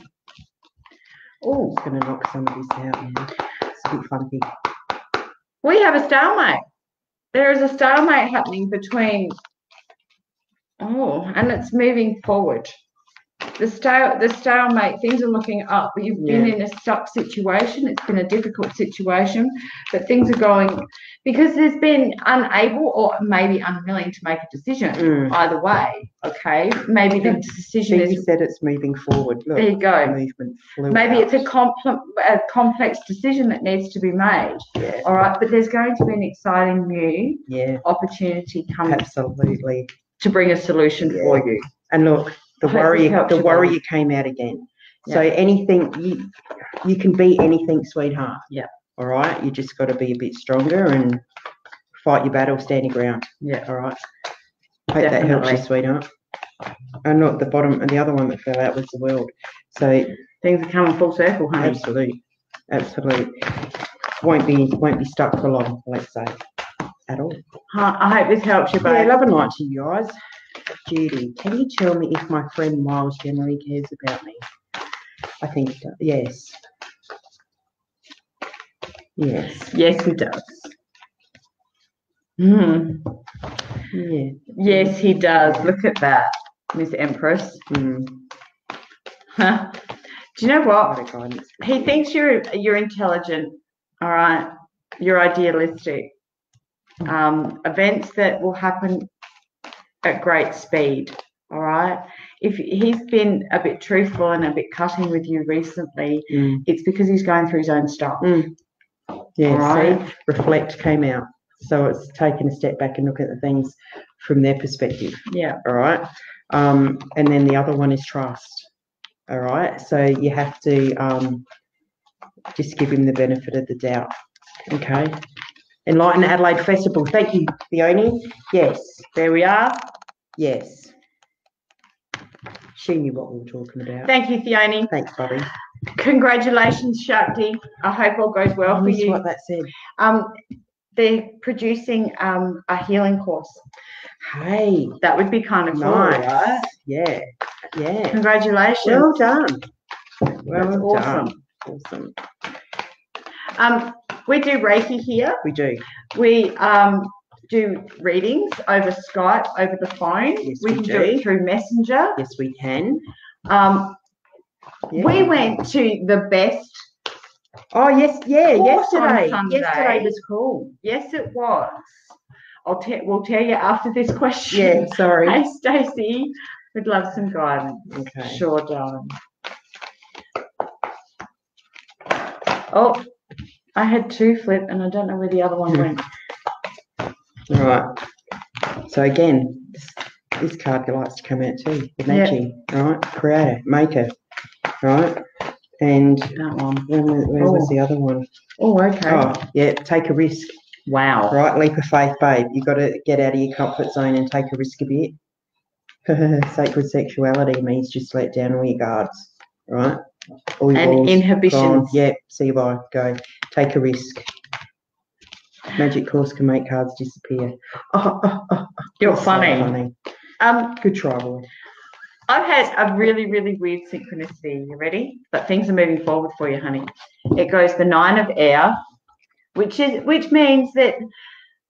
Oh, it's gonna knock some of this out. It's a bit funky. we have a stalemate. There is a stalemate happening between. Oh, and it's moving forward. The stale, the stalemate, things are looking up. You've been in a stuck situation. It's been a difficult situation, but things are going because there's been unable or maybe unwilling to make a decision. Mm. Either way, okay. Maybe the decision is. said it's moving forward. Look, There you go. movement Maybe out. it's a, compl- a complex decision that needs to be made. Yeah, All right, but there's going to be an exciting new yeah, opportunity coming absolutely. to bring a solution for you. And look, the I hope this warrior, the you, warrior came out again. So anything you you can be anything, sweetheart. Yeah. All right. You just got to be a bit stronger and fight your battle, stand your ground. Yeah. All right. Hope that helps you, sweetheart. And not the bottom and the other one that fell out was the world. So Things are coming full circle, honey. absolutely absolute. Won't be won't be stuck for long. Let's say at all. I hope this helps you, Yeah, babe. love and light to you guys. Judy, can you tell me if my friend Miles generally cares about me? I think he does. Yes. Yes. Yes, he does. Hmm. Yeah. Yes, he does. Look at that, Miss Empress. Mm. Huh. Do you know what? What guidance. He thinks you're you're intelligent. All right, you're idealistic. Um, events that will happen at great speed. All right. If he's been a bit truthful and a bit cutting with you recently, Mm. it's because he's going through his own stuff. Yeah. Alright. See, reflect came out. So it's taking a step back and look at the things from their perspective. Yeah. All right. Um, and then the other one is trust. All right. So you have to um, just give him the benefit of the doubt. Okay. Enlighten Adelaide Festival. Thank you, Theoni. Yes. There we are. Yes. She knew what we were talking about. Thank you, Theoni. Thanks, Bobby. Congratulations, Shakti. I hope all goes well I for you. what that said. Um, they're producing um, a healing course. Hey, That would be kind of nice. Yeah. Yeah. Congratulations. Well done. Well That's awesome. done. Awesome. Um, we do Reiki here. We do. We um, do readings over Skype, over the phone. Yes, we we can do do. it through Messenger. Yes, we can. Um, Yeah. We went to the best. Oh yes, yeah, yesterday. Yesterday was cool. Yes, it was. I'll tell. We'll tell you after this [LAUGHS] question. Yeah, sorry. Hey, Stacey, we'd love some guidance. Okay. Sure, darling. Oh, I had two flip, and I don't know where the other one hmm. went. All right. So again, this, this card likes to come out too. The. Magi, right? Creator, maker, right? And That one. where, where was Oh. the other one? Oh, okay. Oh, yeah, take a risk, Wow. right? Leap of faith, babe. You got to get out of your comfort zone and take a risk a bit. [LAUGHS] Sacred sexuality means just let down all your guards, right? All And gone. inhibitions. Yep, see you bye. Go. Take a risk. Magic course can make cards disappear. Oh, oh, oh, You're so funny. Um, Good try, boy. I've had a really, really weird synchronicity. You ready? But things are moving forward for you, honey. It goes the nine of air, which is which means that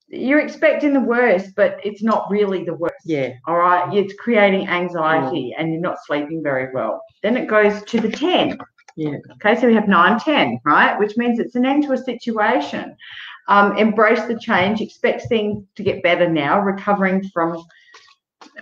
you're expecting the worst, but it's not really the worst. Yeah. All right. It's creating anxiety and you're not sleeping very well. Then it goes to the 10. Yeah. Okay, so we have 9, 10, right? Which means it's an end to a situation. Um, embrace the change, expect things to get better now, recovering from,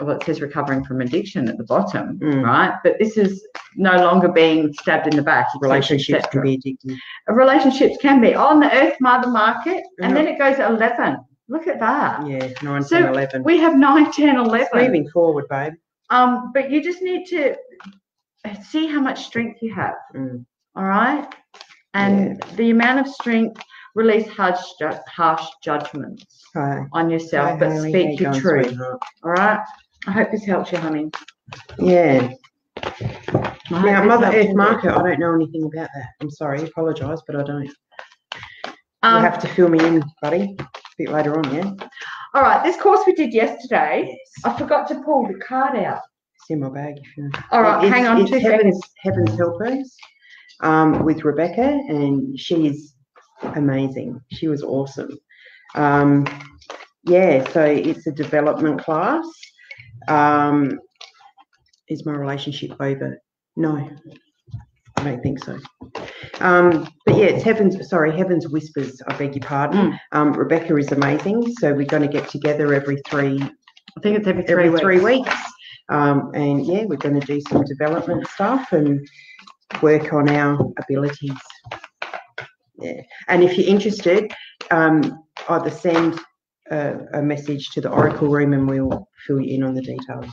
well, it says recovering from addiction at the bottom, Mm. right? But this is no longer being stabbed in the back. et cetera, et Relationships can be addictive. Relationships can be on the Earth Mother market, and then it goes 11. Look at that. Yeah, 9, So 10, 11. We have 9, 10, 11. Moving forward, babe. Um, but you just need to see how much strength you have. Mm. All right. And the amount of strength, release harsh, ju- harsh judgments Hi. on yourself, Hi, but. Speak your truth. sweetheart? All right. I hope this helps you, honey. Yeah. Now, Mother Earth market, I don't know anything about that. I'm sorry, apologise, but I don't. you Um, have to fill me in, buddy. A bit later on, yeah? all right. This course we did yesterday, Yes. I forgot to pull the card out. It's in my bag if you All right. It's- hang on it's two Heaven's, seconds. Heaven's Helpers um, with Rebecca, and she is amazing. She was awesome. Um, yeah, so it's a development class. Um, is my relationship over? No, don't think so. Um, but yeah, it's Heaven's, sorry, Heaven's Whispers, I beg your pardon. Mm. Um, Rebecca is amazing. So we're going to get together every three I think it's every three every weeks. three weeks. Um, and yeah, we're going to do some development stuff and work on our abilities. Yeah, and if you're interested, um, either send a, a message to the Oracle room and we'll fill you in on the details.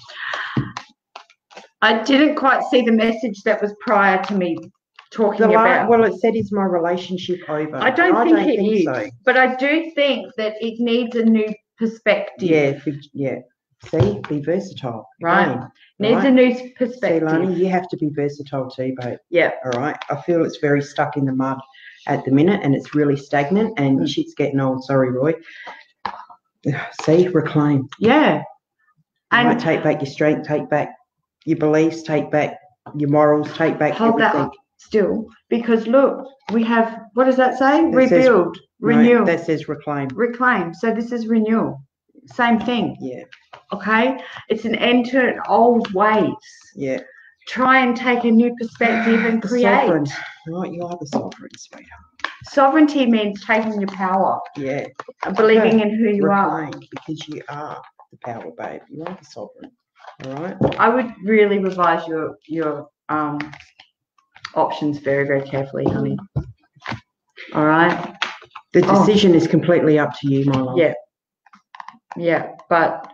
I didn't quite see the message that was prior to me talking The about. well, it said, "Is my relationship over?" I don't think it is. so. But I do think that it needs a new perspective. Yeah, yeah. See, be versatile. Right. Again, Needs right? a new perspective. See. Lani, you have to be versatile too, babe. Yeah. All right. I feel it's very stuck in the mud at the minute and it's really stagnant and Mm. shit's getting old. Sorry, Roy. [SIGHS] See, reclaim. Yeah. And And take back your strength, take back your beliefs, take back your morals, take back hold that everything. up still because look, we have what does that say? That says Rebuild, No, renew, that says reclaim. reclaim. So this is renewal. Same thing. Yeah, Okay. It's an end to old ways. yeah. Try and take a new perspective and The create. sovereign. Right, you are the sovereign, sweetheart. Sovereignty means taking your power, Yeah. believing in who you are. reclaim because you are the power, babe. You are the sovereign. All right. I would really revise your your um options very very carefully, honey. All right. The Oh. decision is completely up to you, my love. Yeah. Yeah, but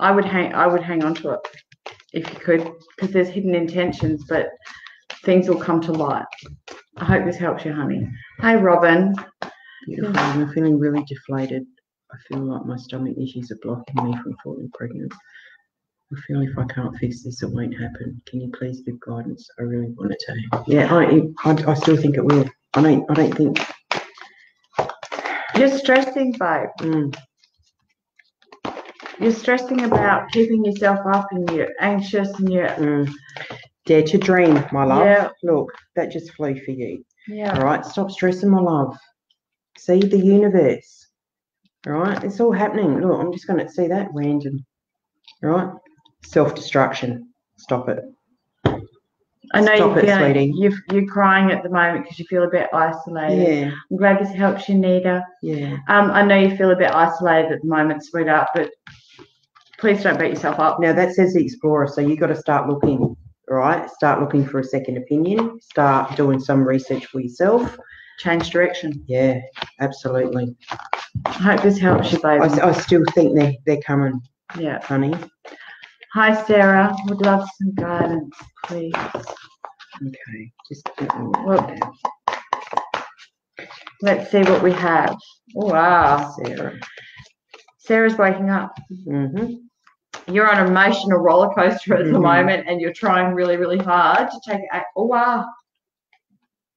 I would hang I would hang on to it if you could, because there's hidden intentions, but things will come to light. I hope this helps you, honey. Hey, Robin. Beautiful. I'm feeling really deflated. I feel like my stomach issues are blocking me from falling pregnant. I feel if I can't fix this, it won't happen. Can you please give guidance? I really want it to. Yeah, I, I, I still think it will. I don't, I don't think. You're stressing, babe. Mm, You're stressing about keeping yourself up and you're anxious and you're mm. Dare to dream, my love. Yeah. Look, that just flew for you. yeah. All right, stop stressing, my love. See the universe. Right, it's all happening. Look, I'm just going to see that random. right? self destruction. Stop it. I know Stop you're it, feeling, you're, you're crying at the moment because you feel a bit isolated. Yeah, I'm glad this helps you, Nita. yeah. Um, I know you feel a bit isolated at the moment, sweetheart, but please don't beat yourself up. Now that says the explorer, so you've got to start looking. right? start looking for a second opinion. Start doing some research for yourself. Change direction. Yeah, absolutely. I hope this helps you, I, baby. s- I still think they they're coming, Yeah. honey. Hi, Sarah. Would love some guidance, please. Okay, just Well- Let's see what we have. Oh, wow. Sarah. Sarah's waking up. hmm you're on an emotional roller coaster at the Mhm. moment and you're trying really, really hard to take it. Oh, wow.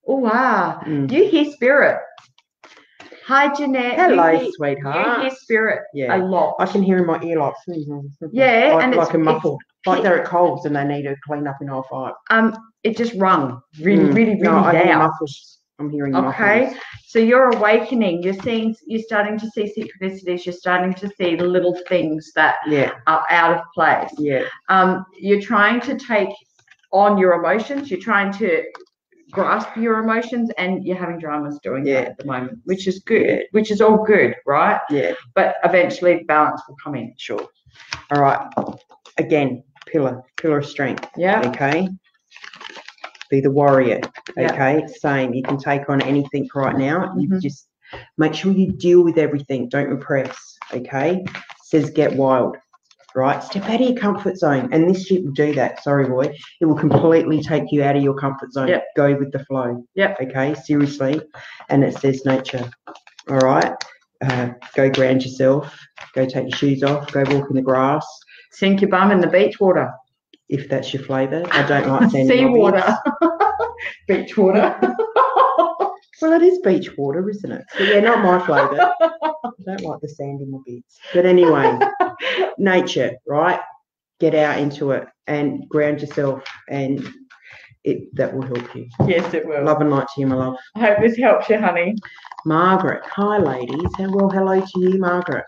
Oh, wow. Mm. You hear spirit. Hi, Jeanette. Hello, You hear, you sweetheart. hear spirit Yeah. a lot. I can hear in my ear like, Yeah, like, and it's- like a muffled, like they're at Coles and they need to clean up in aisle five. Um, it just rung really, Mm. really, really no, I hear loud. muffles. I'm hearing Okay, muffles. so you're awakening. You're seeing. You're starting to see synchronicities. You're starting to see the little things that Yeah, are out of place. yeah, Um, you're trying to take on your emotions. You're trying to grasp your emotions, and you're having dramas doing Yeah. that at the moment, which is good. Which is all good, right? yeah, But eventually, balance will come in. sure. All right. Again, pillar, pillar of strength. Yeah. Okay. Be the warrior. Yeah. Okay. Same. You can take on anything right now. You Mhm. just make sure you deal with everything. Don't repress. Okay. Says get wild. Right. Step out of your comfort zone. And this shit will do that. Sorry, boy. It will completely take you out of your comfort zone. Yep. Go with the flow. Yep. Okay. Seriously. And it says nature. All right. Uh, go ground yourself. Go take your shoes off. Go walk in the grass Sink your bum in the beach water. if that's your flavour. I don't like Sea water. [LAUGHS] beach water. [LAUGHS] Well, it is beach water, isn't it? But yeah, not my flavour. [LAUGHS] I don't like the sand in my bits. But anyway, nature, right? Get out into it and ground yourself, and it that will help you. yes, it will. Love and light to you, my love. I hope this helps you, honey. Margaret, hi, ladies. And well, hello to you, Margaret.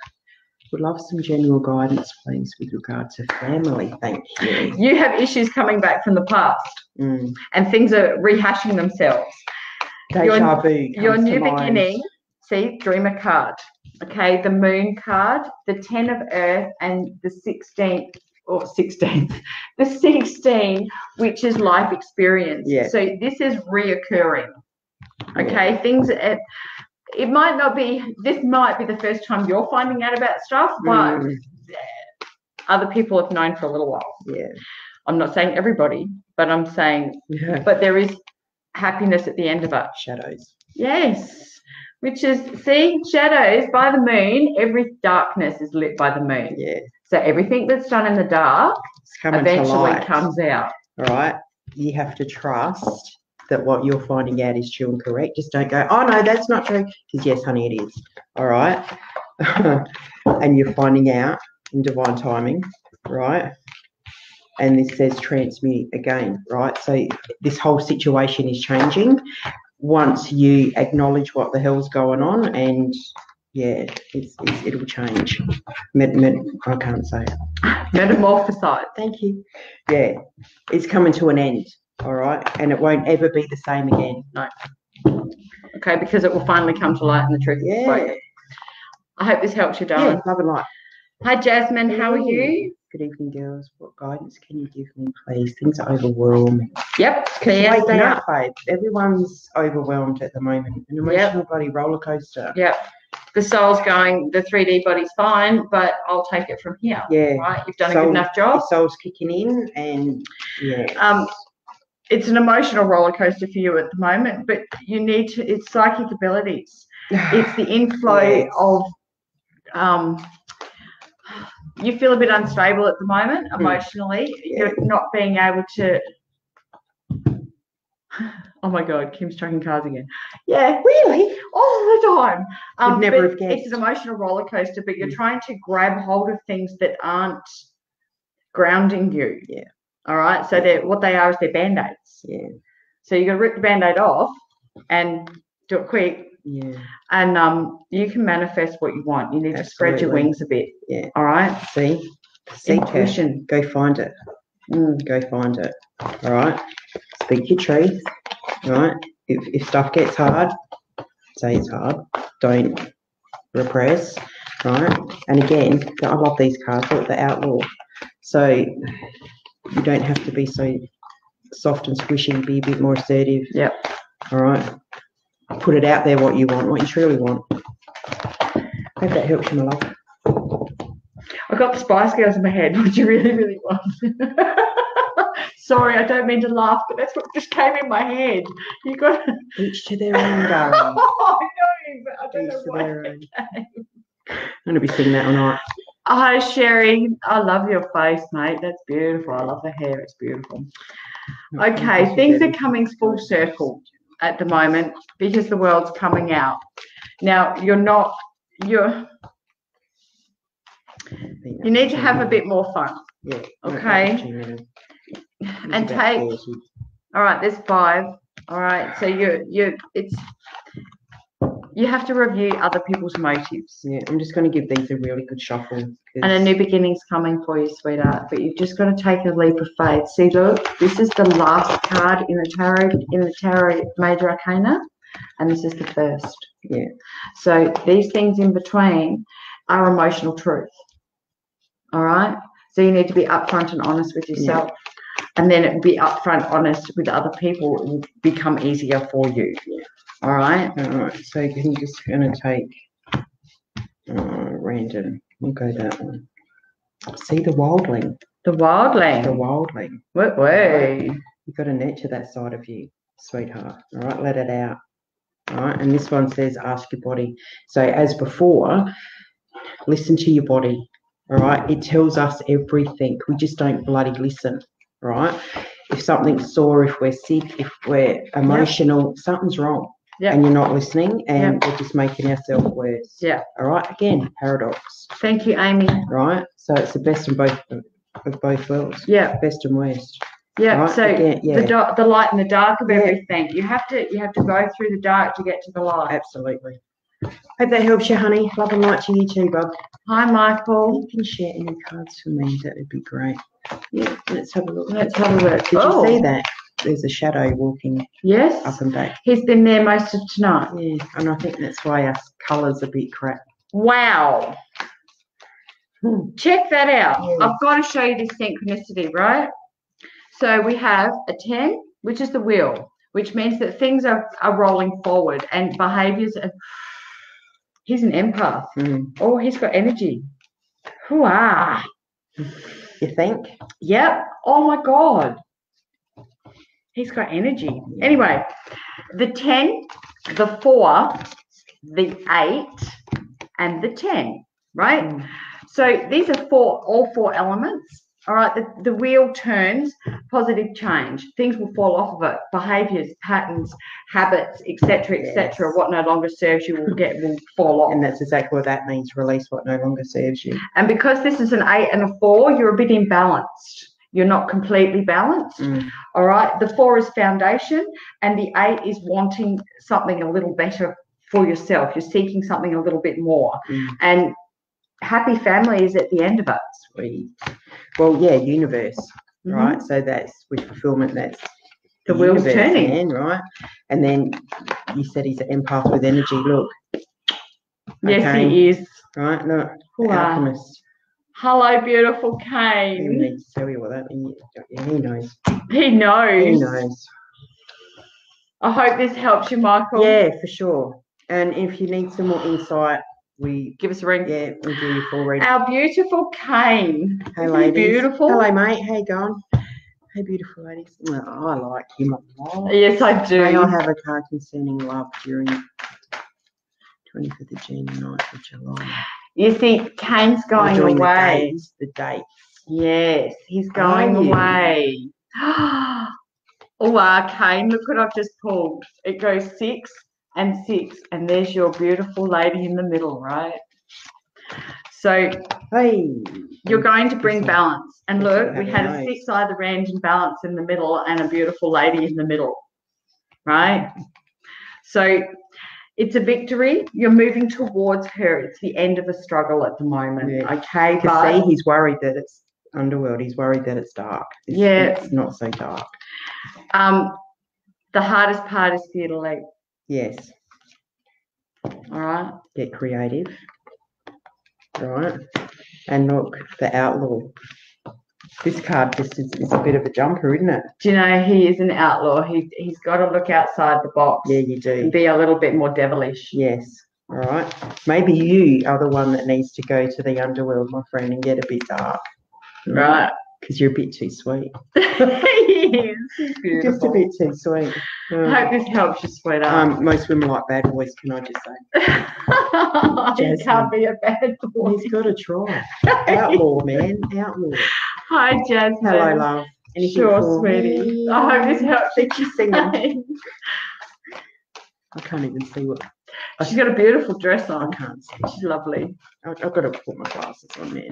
Would love some general guidance, please, with regard to family. Thank you. You have issues coming back from the past, Mm. and things are rehashing themselves. Deja vu. Your comes to new beginning. See, dreamer card. Okay, the moon card, the ten of earth, and the sixteenth or sixteenth, [LAUGHS] the sixteen, which is life experience. Yeah. So this is reoccurring. Okay, things. It, it might not be. This might be the first time you're finding out about stuff, but Mm, other people have known for a little while. yeah. I'm not saying everybody, but I'm saying, yeah. but there is happiness at the end of it. Shadows. Yes, which is see shadows by the moon. Every darkness is lit by the moon. Yeah. So everything that's done in the dark It's coming to eventually comes out. All right. You have to trust that what you're finding out is true and correct. Just don't go, oh no, that's not true. Because yes, honey, it is. All right. [LAUGHS] and you're finding out in divine timing, right? And this says transmute again, right? So this whole situation is changing once you acknowledge what the hell's going on and yeah, it's, it's, it'll change. Met, met, I can't say it. Metamorphosized. Thank you. Yeah, it's coming to an end. All right, and it won't ever be the same again. No. Okay, because it will finally come to light and the truth is Yeah, spoken. I hope this helps you, yeah, darling. love and light. Hi, Jasmine. How are you? Good evening, girls. What guidance can you give me, please? Things are overwhelming. Yep. Clear. waking up, babe. Everyone's overwhelmed at the moment. An emotional bloody roller coaster. Yep. The soul's going. The 3D body's fine, but I'll take it from here. Yeah, Right. You've done a good enough job. soul's kicking in, and yeah, um, it's an emotional roller coaster for you at the moment, but you need to, it's psychic abilities. [SIGHS] It's the inflow Yes. of, um, you feel a bit unstable at the moment Hmm. emotionally. You're not being able to. [SIGHS] Oh my God, Kim's tracking cards again. Yeah, really, all the time. Um, Would never have guessed. It's an emotional roller coaster, but you're Mm. trying to grab hold of things that aren't grounding you. Yeah. All right. So they're what they are is they're band aids. yeah, So you got to rip the band-aid off and do it quick. Yeah, And um, you can manifest what you want. You need to spread your wings a bit. Yeah. All right. See, seek her. Go find it. Mm. go find it. All right. Speak your truth. All right. If, if stuff gets hard, say it's hard. Don't repress. Right. And again, I love these cards. Look, the outlaw. So you don't have to be so soft and squishy. Be a bit more assertive. Yep. All right. Put it out there what you want, what you truly want. I hope that helps you, my love. I've got the Spice Girls in my head. [LAUGHS] What do you really, really want? [LAUGHS] Sorry, I don't mean to laugh, but that's what just came in my head. You got to... [LAUGHS] Each to their own, darling. I know, but I don't each know why. I'm going to be singing that all night. Hi, Sherry. I love your face, mate. That's beautiful. I love the hair. It's beautiful. Okay, things are coming full circle at the moment because the world's coming out. Now, you're not, you're, you need to have a bit more fun. Yeah. okay. And take, all right, there's five. All right, so you, you, it's, you have to review other people's motives. Yeah, I'm just going to give these a really good shuffle. 'cause- And a new beginning's coming for you, sweetheart. But you've just got to take a leap of faith. See, look, this is the last card in the tarot in the tarot major arcana, and this is the first. Yeah. So these things in between are emotional truth. All right. So you need to be upfront and honest with yourself, and then it be upfront, honest with other people. It will become easier for you. All right. All right, so can you just going to take uh, random? We'll go that one. See the wildling, The wildling. the wildling. wildling. Way, way. You've got to nurture that side of you, sweetheart. All right, let it out. All right, and this one says ask your body. So as before, listen to your body. All right, it tells us everything. We just don't bloody listen. All right. If something's sore, if we're sick, if we're emotional, something's wrong. And you're not listening, and we're just making ourselves worse. Yeah. All right. Again, paradox. Thank you, Amy. Right. So it's the best of both of both worlds. Yeah. Best and worst. Yeah. Right, So again, yeah. the dark, the light and the dark of Yeah. everything. You have to you have to go through the dark to get to the light. Absolutely. Hope that helps you, honey. Love and light to you too, bub. Hi, Michael. You can share any cards for me. That would be great. Yeah, let's have a look. Let's have a look. Did Oh, you see that? There's a shadow walking Yes. up and back. He's been there most of tonight. Yeah, and I think that's why our colours a bit crap. Wow. Hmm. Check that out. Yeah. I've got to show you this synchronicity, right? So we have a 10, which is the wheel, which means that things are, are rolling forward and behaviors. Are, he's an empath. Mm. Oh, he's got energy. Hooah. You think? Yep. Oh my God. He's got energy. Anyway, the 10, the 4, the 8, and the 10, right? Mm. So these are four, all four elements. All right, the, the wheel turns, positive change. Things will fall off of it. Behaviors, patterns, habits, etc., etc. What no longer serves you will get will fall off. And that's exactly what that means. Release what no longer serves you. And because this is an eight and a four, you're a bit imbalanced. You're not completely balanced. Mm. All right. The four is foundation, and the eight is wanting something a little better for yourself. You're seeking something a little bit more. Mm. And happy family is at the end of it. Sweet. Well, yeah, universe, Mhm. right? So that's with fulfillment. That's The wheel's turning. then, right? And then you said he's an empath with energy. Look, Yes, Okay. he is. right? Look, Wow. alchemist. Hello, beautiful He Kane. needs to tell you what that means. He knows. He knows. He knows. I hope this helps you, Michael. Yeah, for sure. And if you need some more insight, we Give us a ring. yeah we do your full reading. Our beautiful Kane. Hey, ladies. beautiful? Hello, mate. How you going? Hey, beautiful ladies. Well, I like him a lot. Yes, I do. May I have a card concerning love during 25th of June, 9th of July? You see, Kane's going away. The dates, the date. Yes, he's going you? away. [GASPS] oh, wow, Kane, look what I've just pulled. It goes six and six, and there's your beautiful lady in the middle, right? So Hey. you're going to bring balance. And look, we had a six either range and balance in the middle and a beautiful lady in the middle, right? So it's a victory. You're moving towards her. It's the end of a struggle at the moment. Yeah. Okay, You but see he's worried that it's underworld. He's worried that it's dark. It's, Yeah. It's not so dark. um, the hardest part is for you to leave. Yes. All right. Get creative. Right. And look, the outlaw. This card just is, is a bit of a jumper, isn't it? Do you know he is an outlaw? He he's got to look outside the box Yeah, you do. and be a little bit more devilish. Yes. All right. Maybe you are the one that needs to go to the underworld, my friend, and get a bit dark. Right. because you're a bit too sweet. [LAUGHS] he is. [LAUGHS] Just a bit too sweet. I hope this helps you, sweetheart. um, most women like bad boys, can I just say? [LAUGHS] he can't be a bad boy. He's got to try. Outlaw, man. Outlaw. Hi, Jasmine. Hello, love. Anything Sure, for sweetie. me? I hope this helps. Think she's singing. I can't even see what. She's got a beautiful dress I on. can't see. She's lovely. I- I've got to put my glasses on there.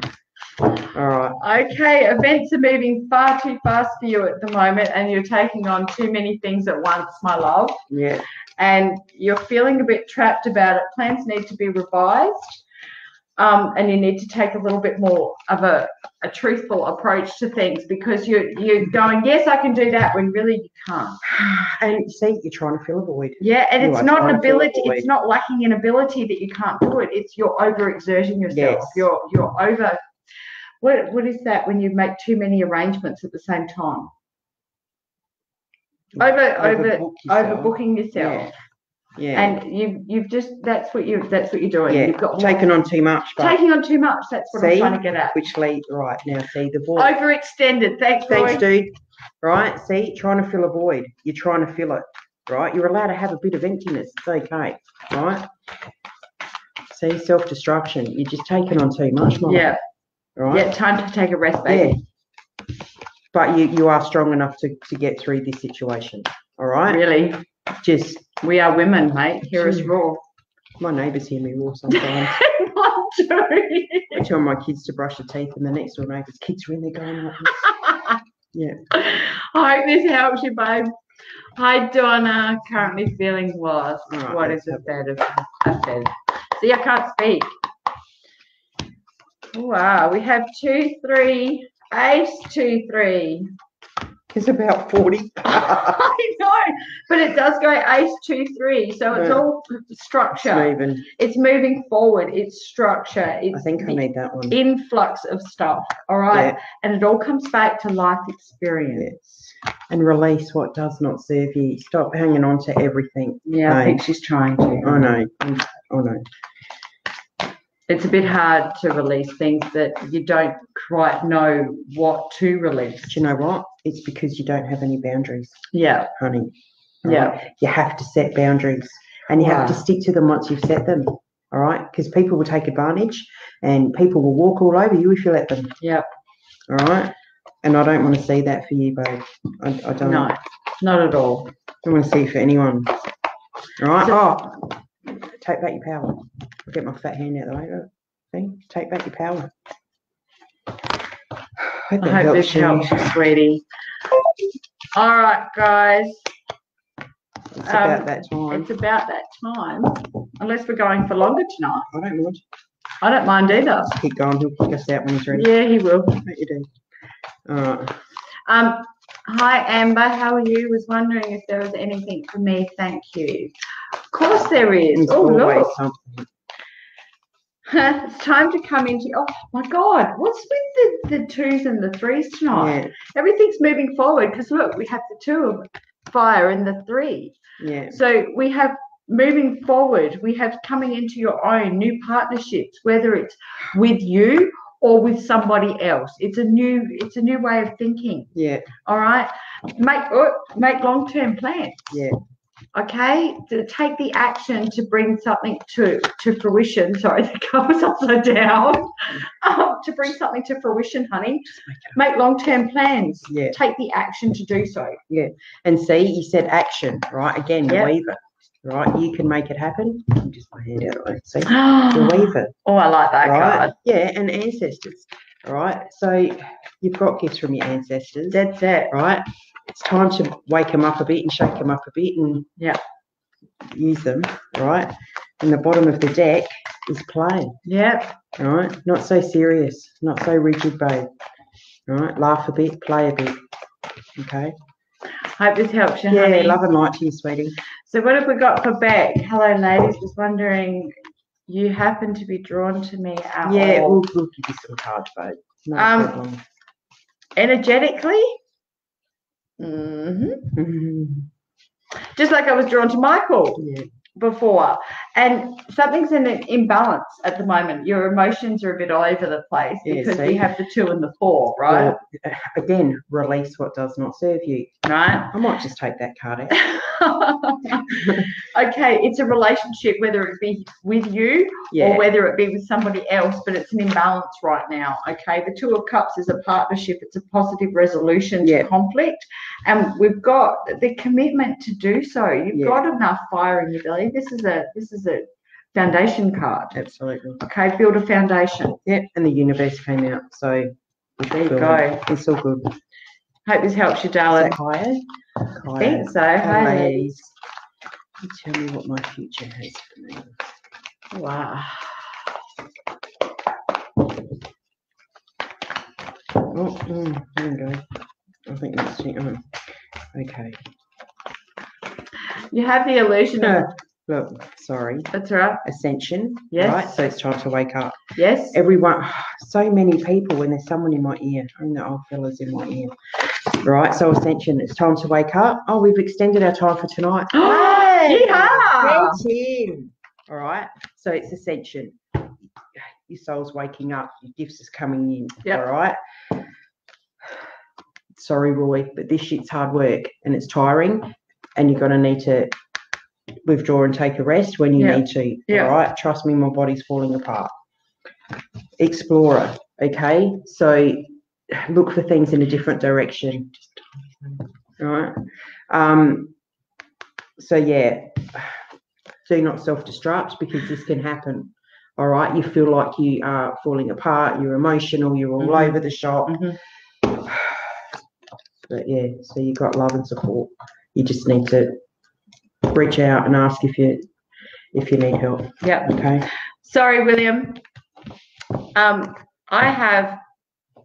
All right. Okay, events are moving far too fast for you at the moment, and you're taking on too many things at once, my love. Yeah. And you're feeling a bit trapped about it. Plans need to be revised, um, and you need to take a little bit more of a, a truthful approach to things because you're you're going, yes, I can do that, when really you can't. [SIGHS] And see, you're trying to fill a void. Yeah, and You it's not an trying to fill a ability. It's not lacking in ability that you can't do it. It's you're overexerting yourself. Yes. You're you're over. What what is that when you make too many arrangements at the same time? Over over yourself. overbooking yourself, Yeah. and you you've just that's what you that's what you're doing. yeah. You've got taken on too much. But taking on too much. That's what I'm trying to get at. which lead right now. See the void. Overextended. Thanks, Thanks, dude. Right. See, trying to fill a void. You're trying to fill it. Right. You're allowed to have a bit of emptiness. It's okay. Right. See, self destruction. You're just taking on too much. Mum, Yeah, Right. yeah. Time to take a rest, Yeah. baby. But you, you are strong enough to, to get through this situation. All right. Really, Just we are women, mate. Hear us Gee. Hmm. roar. my neighbours hear me roar [LAUGHS] sometimes. I tell my kids to brush their teeth, and the next door neighbours' kids are in there going like this. Yeah. [LAUGHS] I hope this helps you, babe. Hi, Donna. Currently feeling lost. All right, what let's a bed of a bed? See, I can't speak. Wow, we have two, three, ace, two, three. It's about 40. [LAUGHS] I know, but it does go ace, two, three. So it's Yeah. all structure. Moving. It's moving forward. It's structure. It's I think I need that one. influx of stuff. All right. Yeah. And it all comes back to life experience. And release what does not serve you. Stop hanging on to everything. Yeah, I think she's trying to. I know. I know. It's a bit hard to release things that you don't quite know what to release. Do you know what? It's because you don't have any boundaries, Yeah, honey. yeah, Right? You have to set boundaries and you have to stick to them once you've set them. All right? Because people will take advantage and people will walk all over you if you let them. yeah. All right? And I don't want to see that for you, babe. I, I don't. No, not at all. don't want to see it for anyone. All right? Oh, take back your power. I'll get my fat hand out of the way. look. See? Take back your power. Hope I hope this helps you, sweetie. All right, guys. It's about Um, that time. It's about that time. Unless we're going for longer tonight. I don't mind. I don't mind either. Keep going. He'll kick us out when he's ready. Yeah, he will. What you do? All right. Um, hi Amber, how are you? Was wondering if there was anything for me. Thank you. Of course there is. It's Oh look, something. It's time to come into. Oh my God, what's with the, the twos and the threes tonight? Yeah, Everything's moving forward because look, we have the two of fire and the three. yeah, So we have moving forward. We have coming into your own new partnerships, whether it's with you or with somebody else. It's a new. It's a new way of thinking. yeah, All right. Make oh, make long term plans. yeah. Okay. To take the action to bring something to to fruition. Sorry, [LAUGHS] the cover's upside down. Um, to bring something to fruition, honey. Make long term plans. Yeah. Take the action to do so. Yeah. And see, you said action, right? Again, Yep. weaver, right? You can make it happen. Just my hand out of the way. See, the [GASPS] oh, I like that right? card. Yeah, and ancestors, all right? So you've got gifts from your ancestors, That's it. right? It's time to wake them up a bit and shake them up a bit and Yeah. use them, right? And the bottom of the deck is play, Yep. all right? Not so serious, not so rigid, babe. All right, laugh a bit, play a bit. Okay. Hope this helps you, Yeah, honey. love and light to you, sweetie. So what have we got for Beck? Hello, ladies. Just wondering, you happen to be drawn to me at Yeah, all? we'll, we'll give you some cards, babe. No Um, problem. energetically. Hmm Mhm. Just like I was drawn to Michael Yeah, before, and something's in an imbalance at the moment. Your emotions are a bit all over the place Yeah, because we have the two and the four, right? Well, again, release what does not serve you. Right. [LAUGHS] I might just take that card out. [LAUGHS] [LAUGHS] okay, it's a relationship, whether it be with you or whether it be with somebody else, but it's an imbalance right now. Okay, the Two of Cups is a partnership, it's a positive resolution Yeah. to conflict, and we've got the commitment to do so. You've Yeah. got enough fire in your belly. This is a this is a foundation card. Absolutely. Okay, build a foundation. Yep. And the universe came out. So There you go. it's all good. Hope this helps you, darling. I think so. Hi, Hey, ladies. You Tell me what my future has for me. Wow. Oh, mm, there we go. I think that's it. Oh, okay. You have the illusion of Look, sorry. that's right. Ascension. Yes. Right. So it's time to wake up. Yes. Everyone, [SIGHS] so many people when there's someone in my ear, and the old fella's in my ear. Right. So ascension. It's time to wake up. Oh, we've extended our time for tonight. [GASPS] Ascension. All right. So it's ascension. Your soul's waking up. Your gifts is coming in. Yep. All right. Sorry, Roy, but this shit's hard work and it's tiring, and you're gonna need to withdraw and take a rest when you Yeah. need to. Yeah. All right. Trust me, my body's falling apart. Explorer. Okay. So look for things in a different direction. All right. Um, so yeah, do not self-destruct because this can happen. All right, you feel like you are falling apart, you're emotional, you're all Mhm. over the shop. Mhm. [SIGHS] But yeah, so you got love and support. You just need to reach out and ask if you if you need help. Yeah. Okay. Sorry, William. Um, I have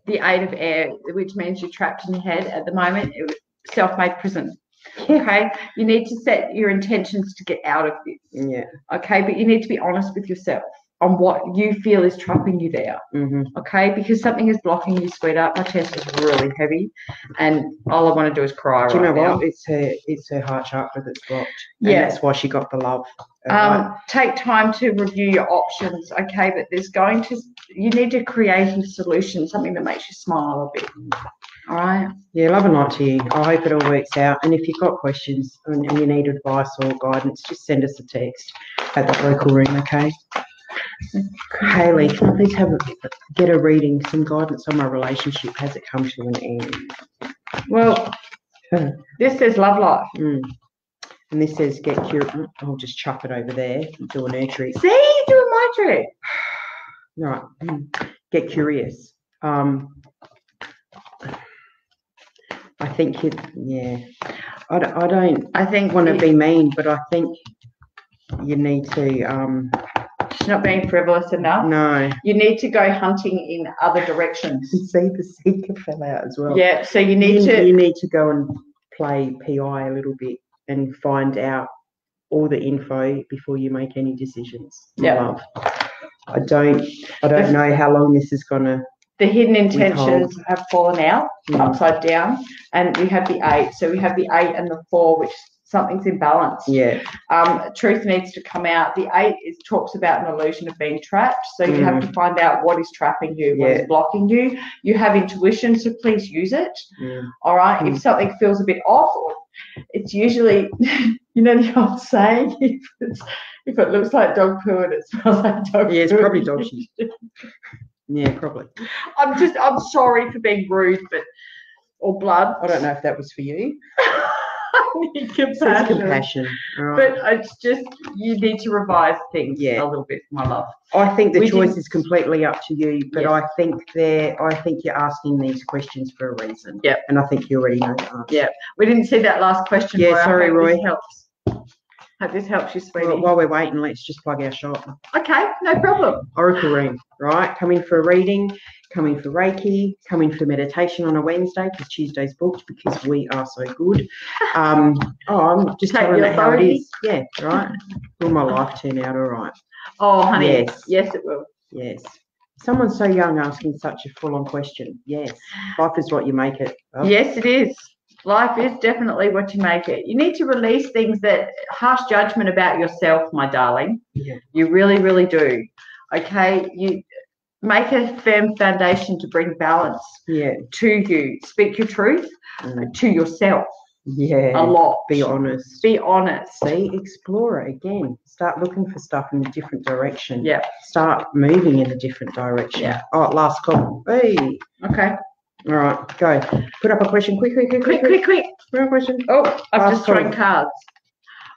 the eight of air, which means you're trapped in your head at the moment. It was self-made prison. Okay. You need to set your intentions to get out of this. Yeah. Okay. But you need to be honest with yourself on what you feel is trapping you there. hmm Okay. Because something is blocking you, sweetheart. My chest is really heavy, and all I want to do is cry Do you right know now. what? It's her it's her heart chakra that's blocked. Yeah. That's why she got the love. Um, take time to review your options, okay? But there's going to, you need to create a creative solution, something that makes you smile a bit. All right. Yeah, love and light to you. I hope it all works out. And if you've got questions and, and you need advice or guidance, just send us a text at the Oracle Room, okay? Haley, can I please have a, get a reading, some guidance on my relationship? Has it come to an end? Well, this says love life. Mm. And this says get curious. I'll just chuck it over there. Do a nurturing. See, doing my trick. Right. mm, Get curious. Um, I think you, yeah. I don't, I don't I think want to be mean, but I think you need to, um, she's not being frivolous enough. no. You need to go hunting in other directions. See, the seeker fell out as well. Yeah. So you You, need to. you need to go and play PI a little bit and find out all the info before you make any decisions. Yeah. love. I don't, I don't know how long this is gonna, The hidden intentions have fallen out Mm. upside down, and we have the eight. So we have the eight and the four, which something's imbalanced. yeah, um, truth needs to come out. The eight is talks about an illusion of being trapped. So you have to find out what is trapping you, what is Yeah. blocking you. You have intuition, so please use it. yeah. All right. Mm. If something feels a bit off, it's usually, [LAUGHS] you know, the old saying, [LAUGHS] if, it's, if it looks like dog poo and it smells like dog Yeah, it's poo. probably dog shit. Yeah, probably. I'm just, I'm sorry for being rude, but or blood. I don't know if that was for you. [LAUGHS] [LAUGHS] Need compassion. compassion. all right. But it's just you need to revise things Yeah. a little bit, my love. I think the we choice didn't- is completely up to you, but. I think they're, I think you're asking these questions for a reason. Yeah. And I think you already know the answer. Yeah. We didn't see that last question. Yeah, Roy. Sorry, Roy. This helps. Hope this helps you, sweetie. Well, while we're waiting, let's just plug our shop. okay, no problem. Oracle Room, right? Come in for a reading, come in for Reiki, come in for meditation on a Wednesday because Tuesday's booked because we are so good. Um, oh, I'm just Take telling it how it is. Yeah, right. Will my life turn out all right? Oh, honey. Yes. Yes, it will. Yes. Someone so young asking such a full-on question. Yes. Life is what you make it. of. Yes, it is. Life is definitely what you make it. You need to release things that harsh judgment about yourself, my darling. Yeah. You really, really do. Okay. You make a firm foundation to bring balance Yeah. to you. Speak your truth Mm. to yourself Yeah. a lot. Be honest. Be honest. See, explore it again. Start looking for stuff in a different direction. Yeah. Start moving in a different direction. Yeah. Oh, last call. Hey. Okay. All right, go. Put up a question. Quick, quick, quick, Quick, quick, quick. Put up a question. Oh, I've Last just thrown cards.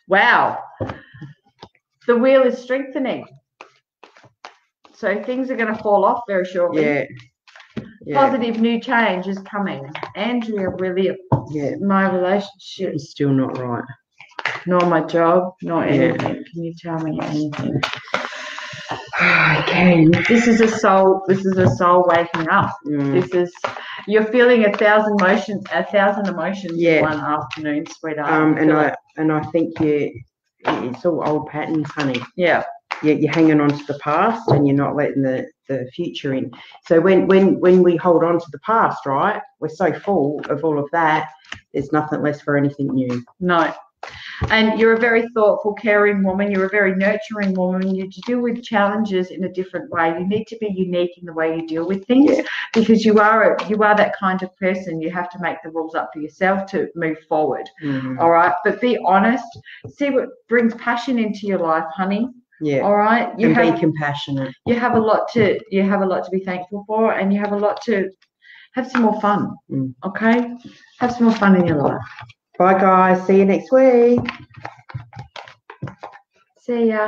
Wow. The wheel is strengthening. So things are going to fall off very shortly. Yeah. Yeah. Positive new change is coming. Andrea, really, Yeah. my relationship, is still not right. nor my job, nor Yeah. anything. Can you tell me anything? [SIGHS] I can. This is a soul. This is a soul waking up. Mm. This is you're feeling a thousand emotions, a thousand emotions Yeah. one afternoon, sweetheart. Um, and Feel I and I think you, it's all old patterns, honey. yeah, you- you're hanging on to the past and you're not letting the, the future in. So when when when we hold on to the past, right, we're so full of all of that. There's nothing less for anything new. no. And you're a very thoughtful, caring woman. You're a very nurturing woman. You deal with challenges in a different way. You need to be unique in the way you deal with things Yeah. because you are a, you are that kind of person. You have to make the rules up for yourself to move forward. Mhm. All right, but be honest. See what brings passion into your life, honey. Yeah, All right, you and have be compassionate. you have a lot to you have a lot to be thankful for and you have a lot to have some more fun Mm. okay have some more fun in your life Bye, guys. See you next week. see ya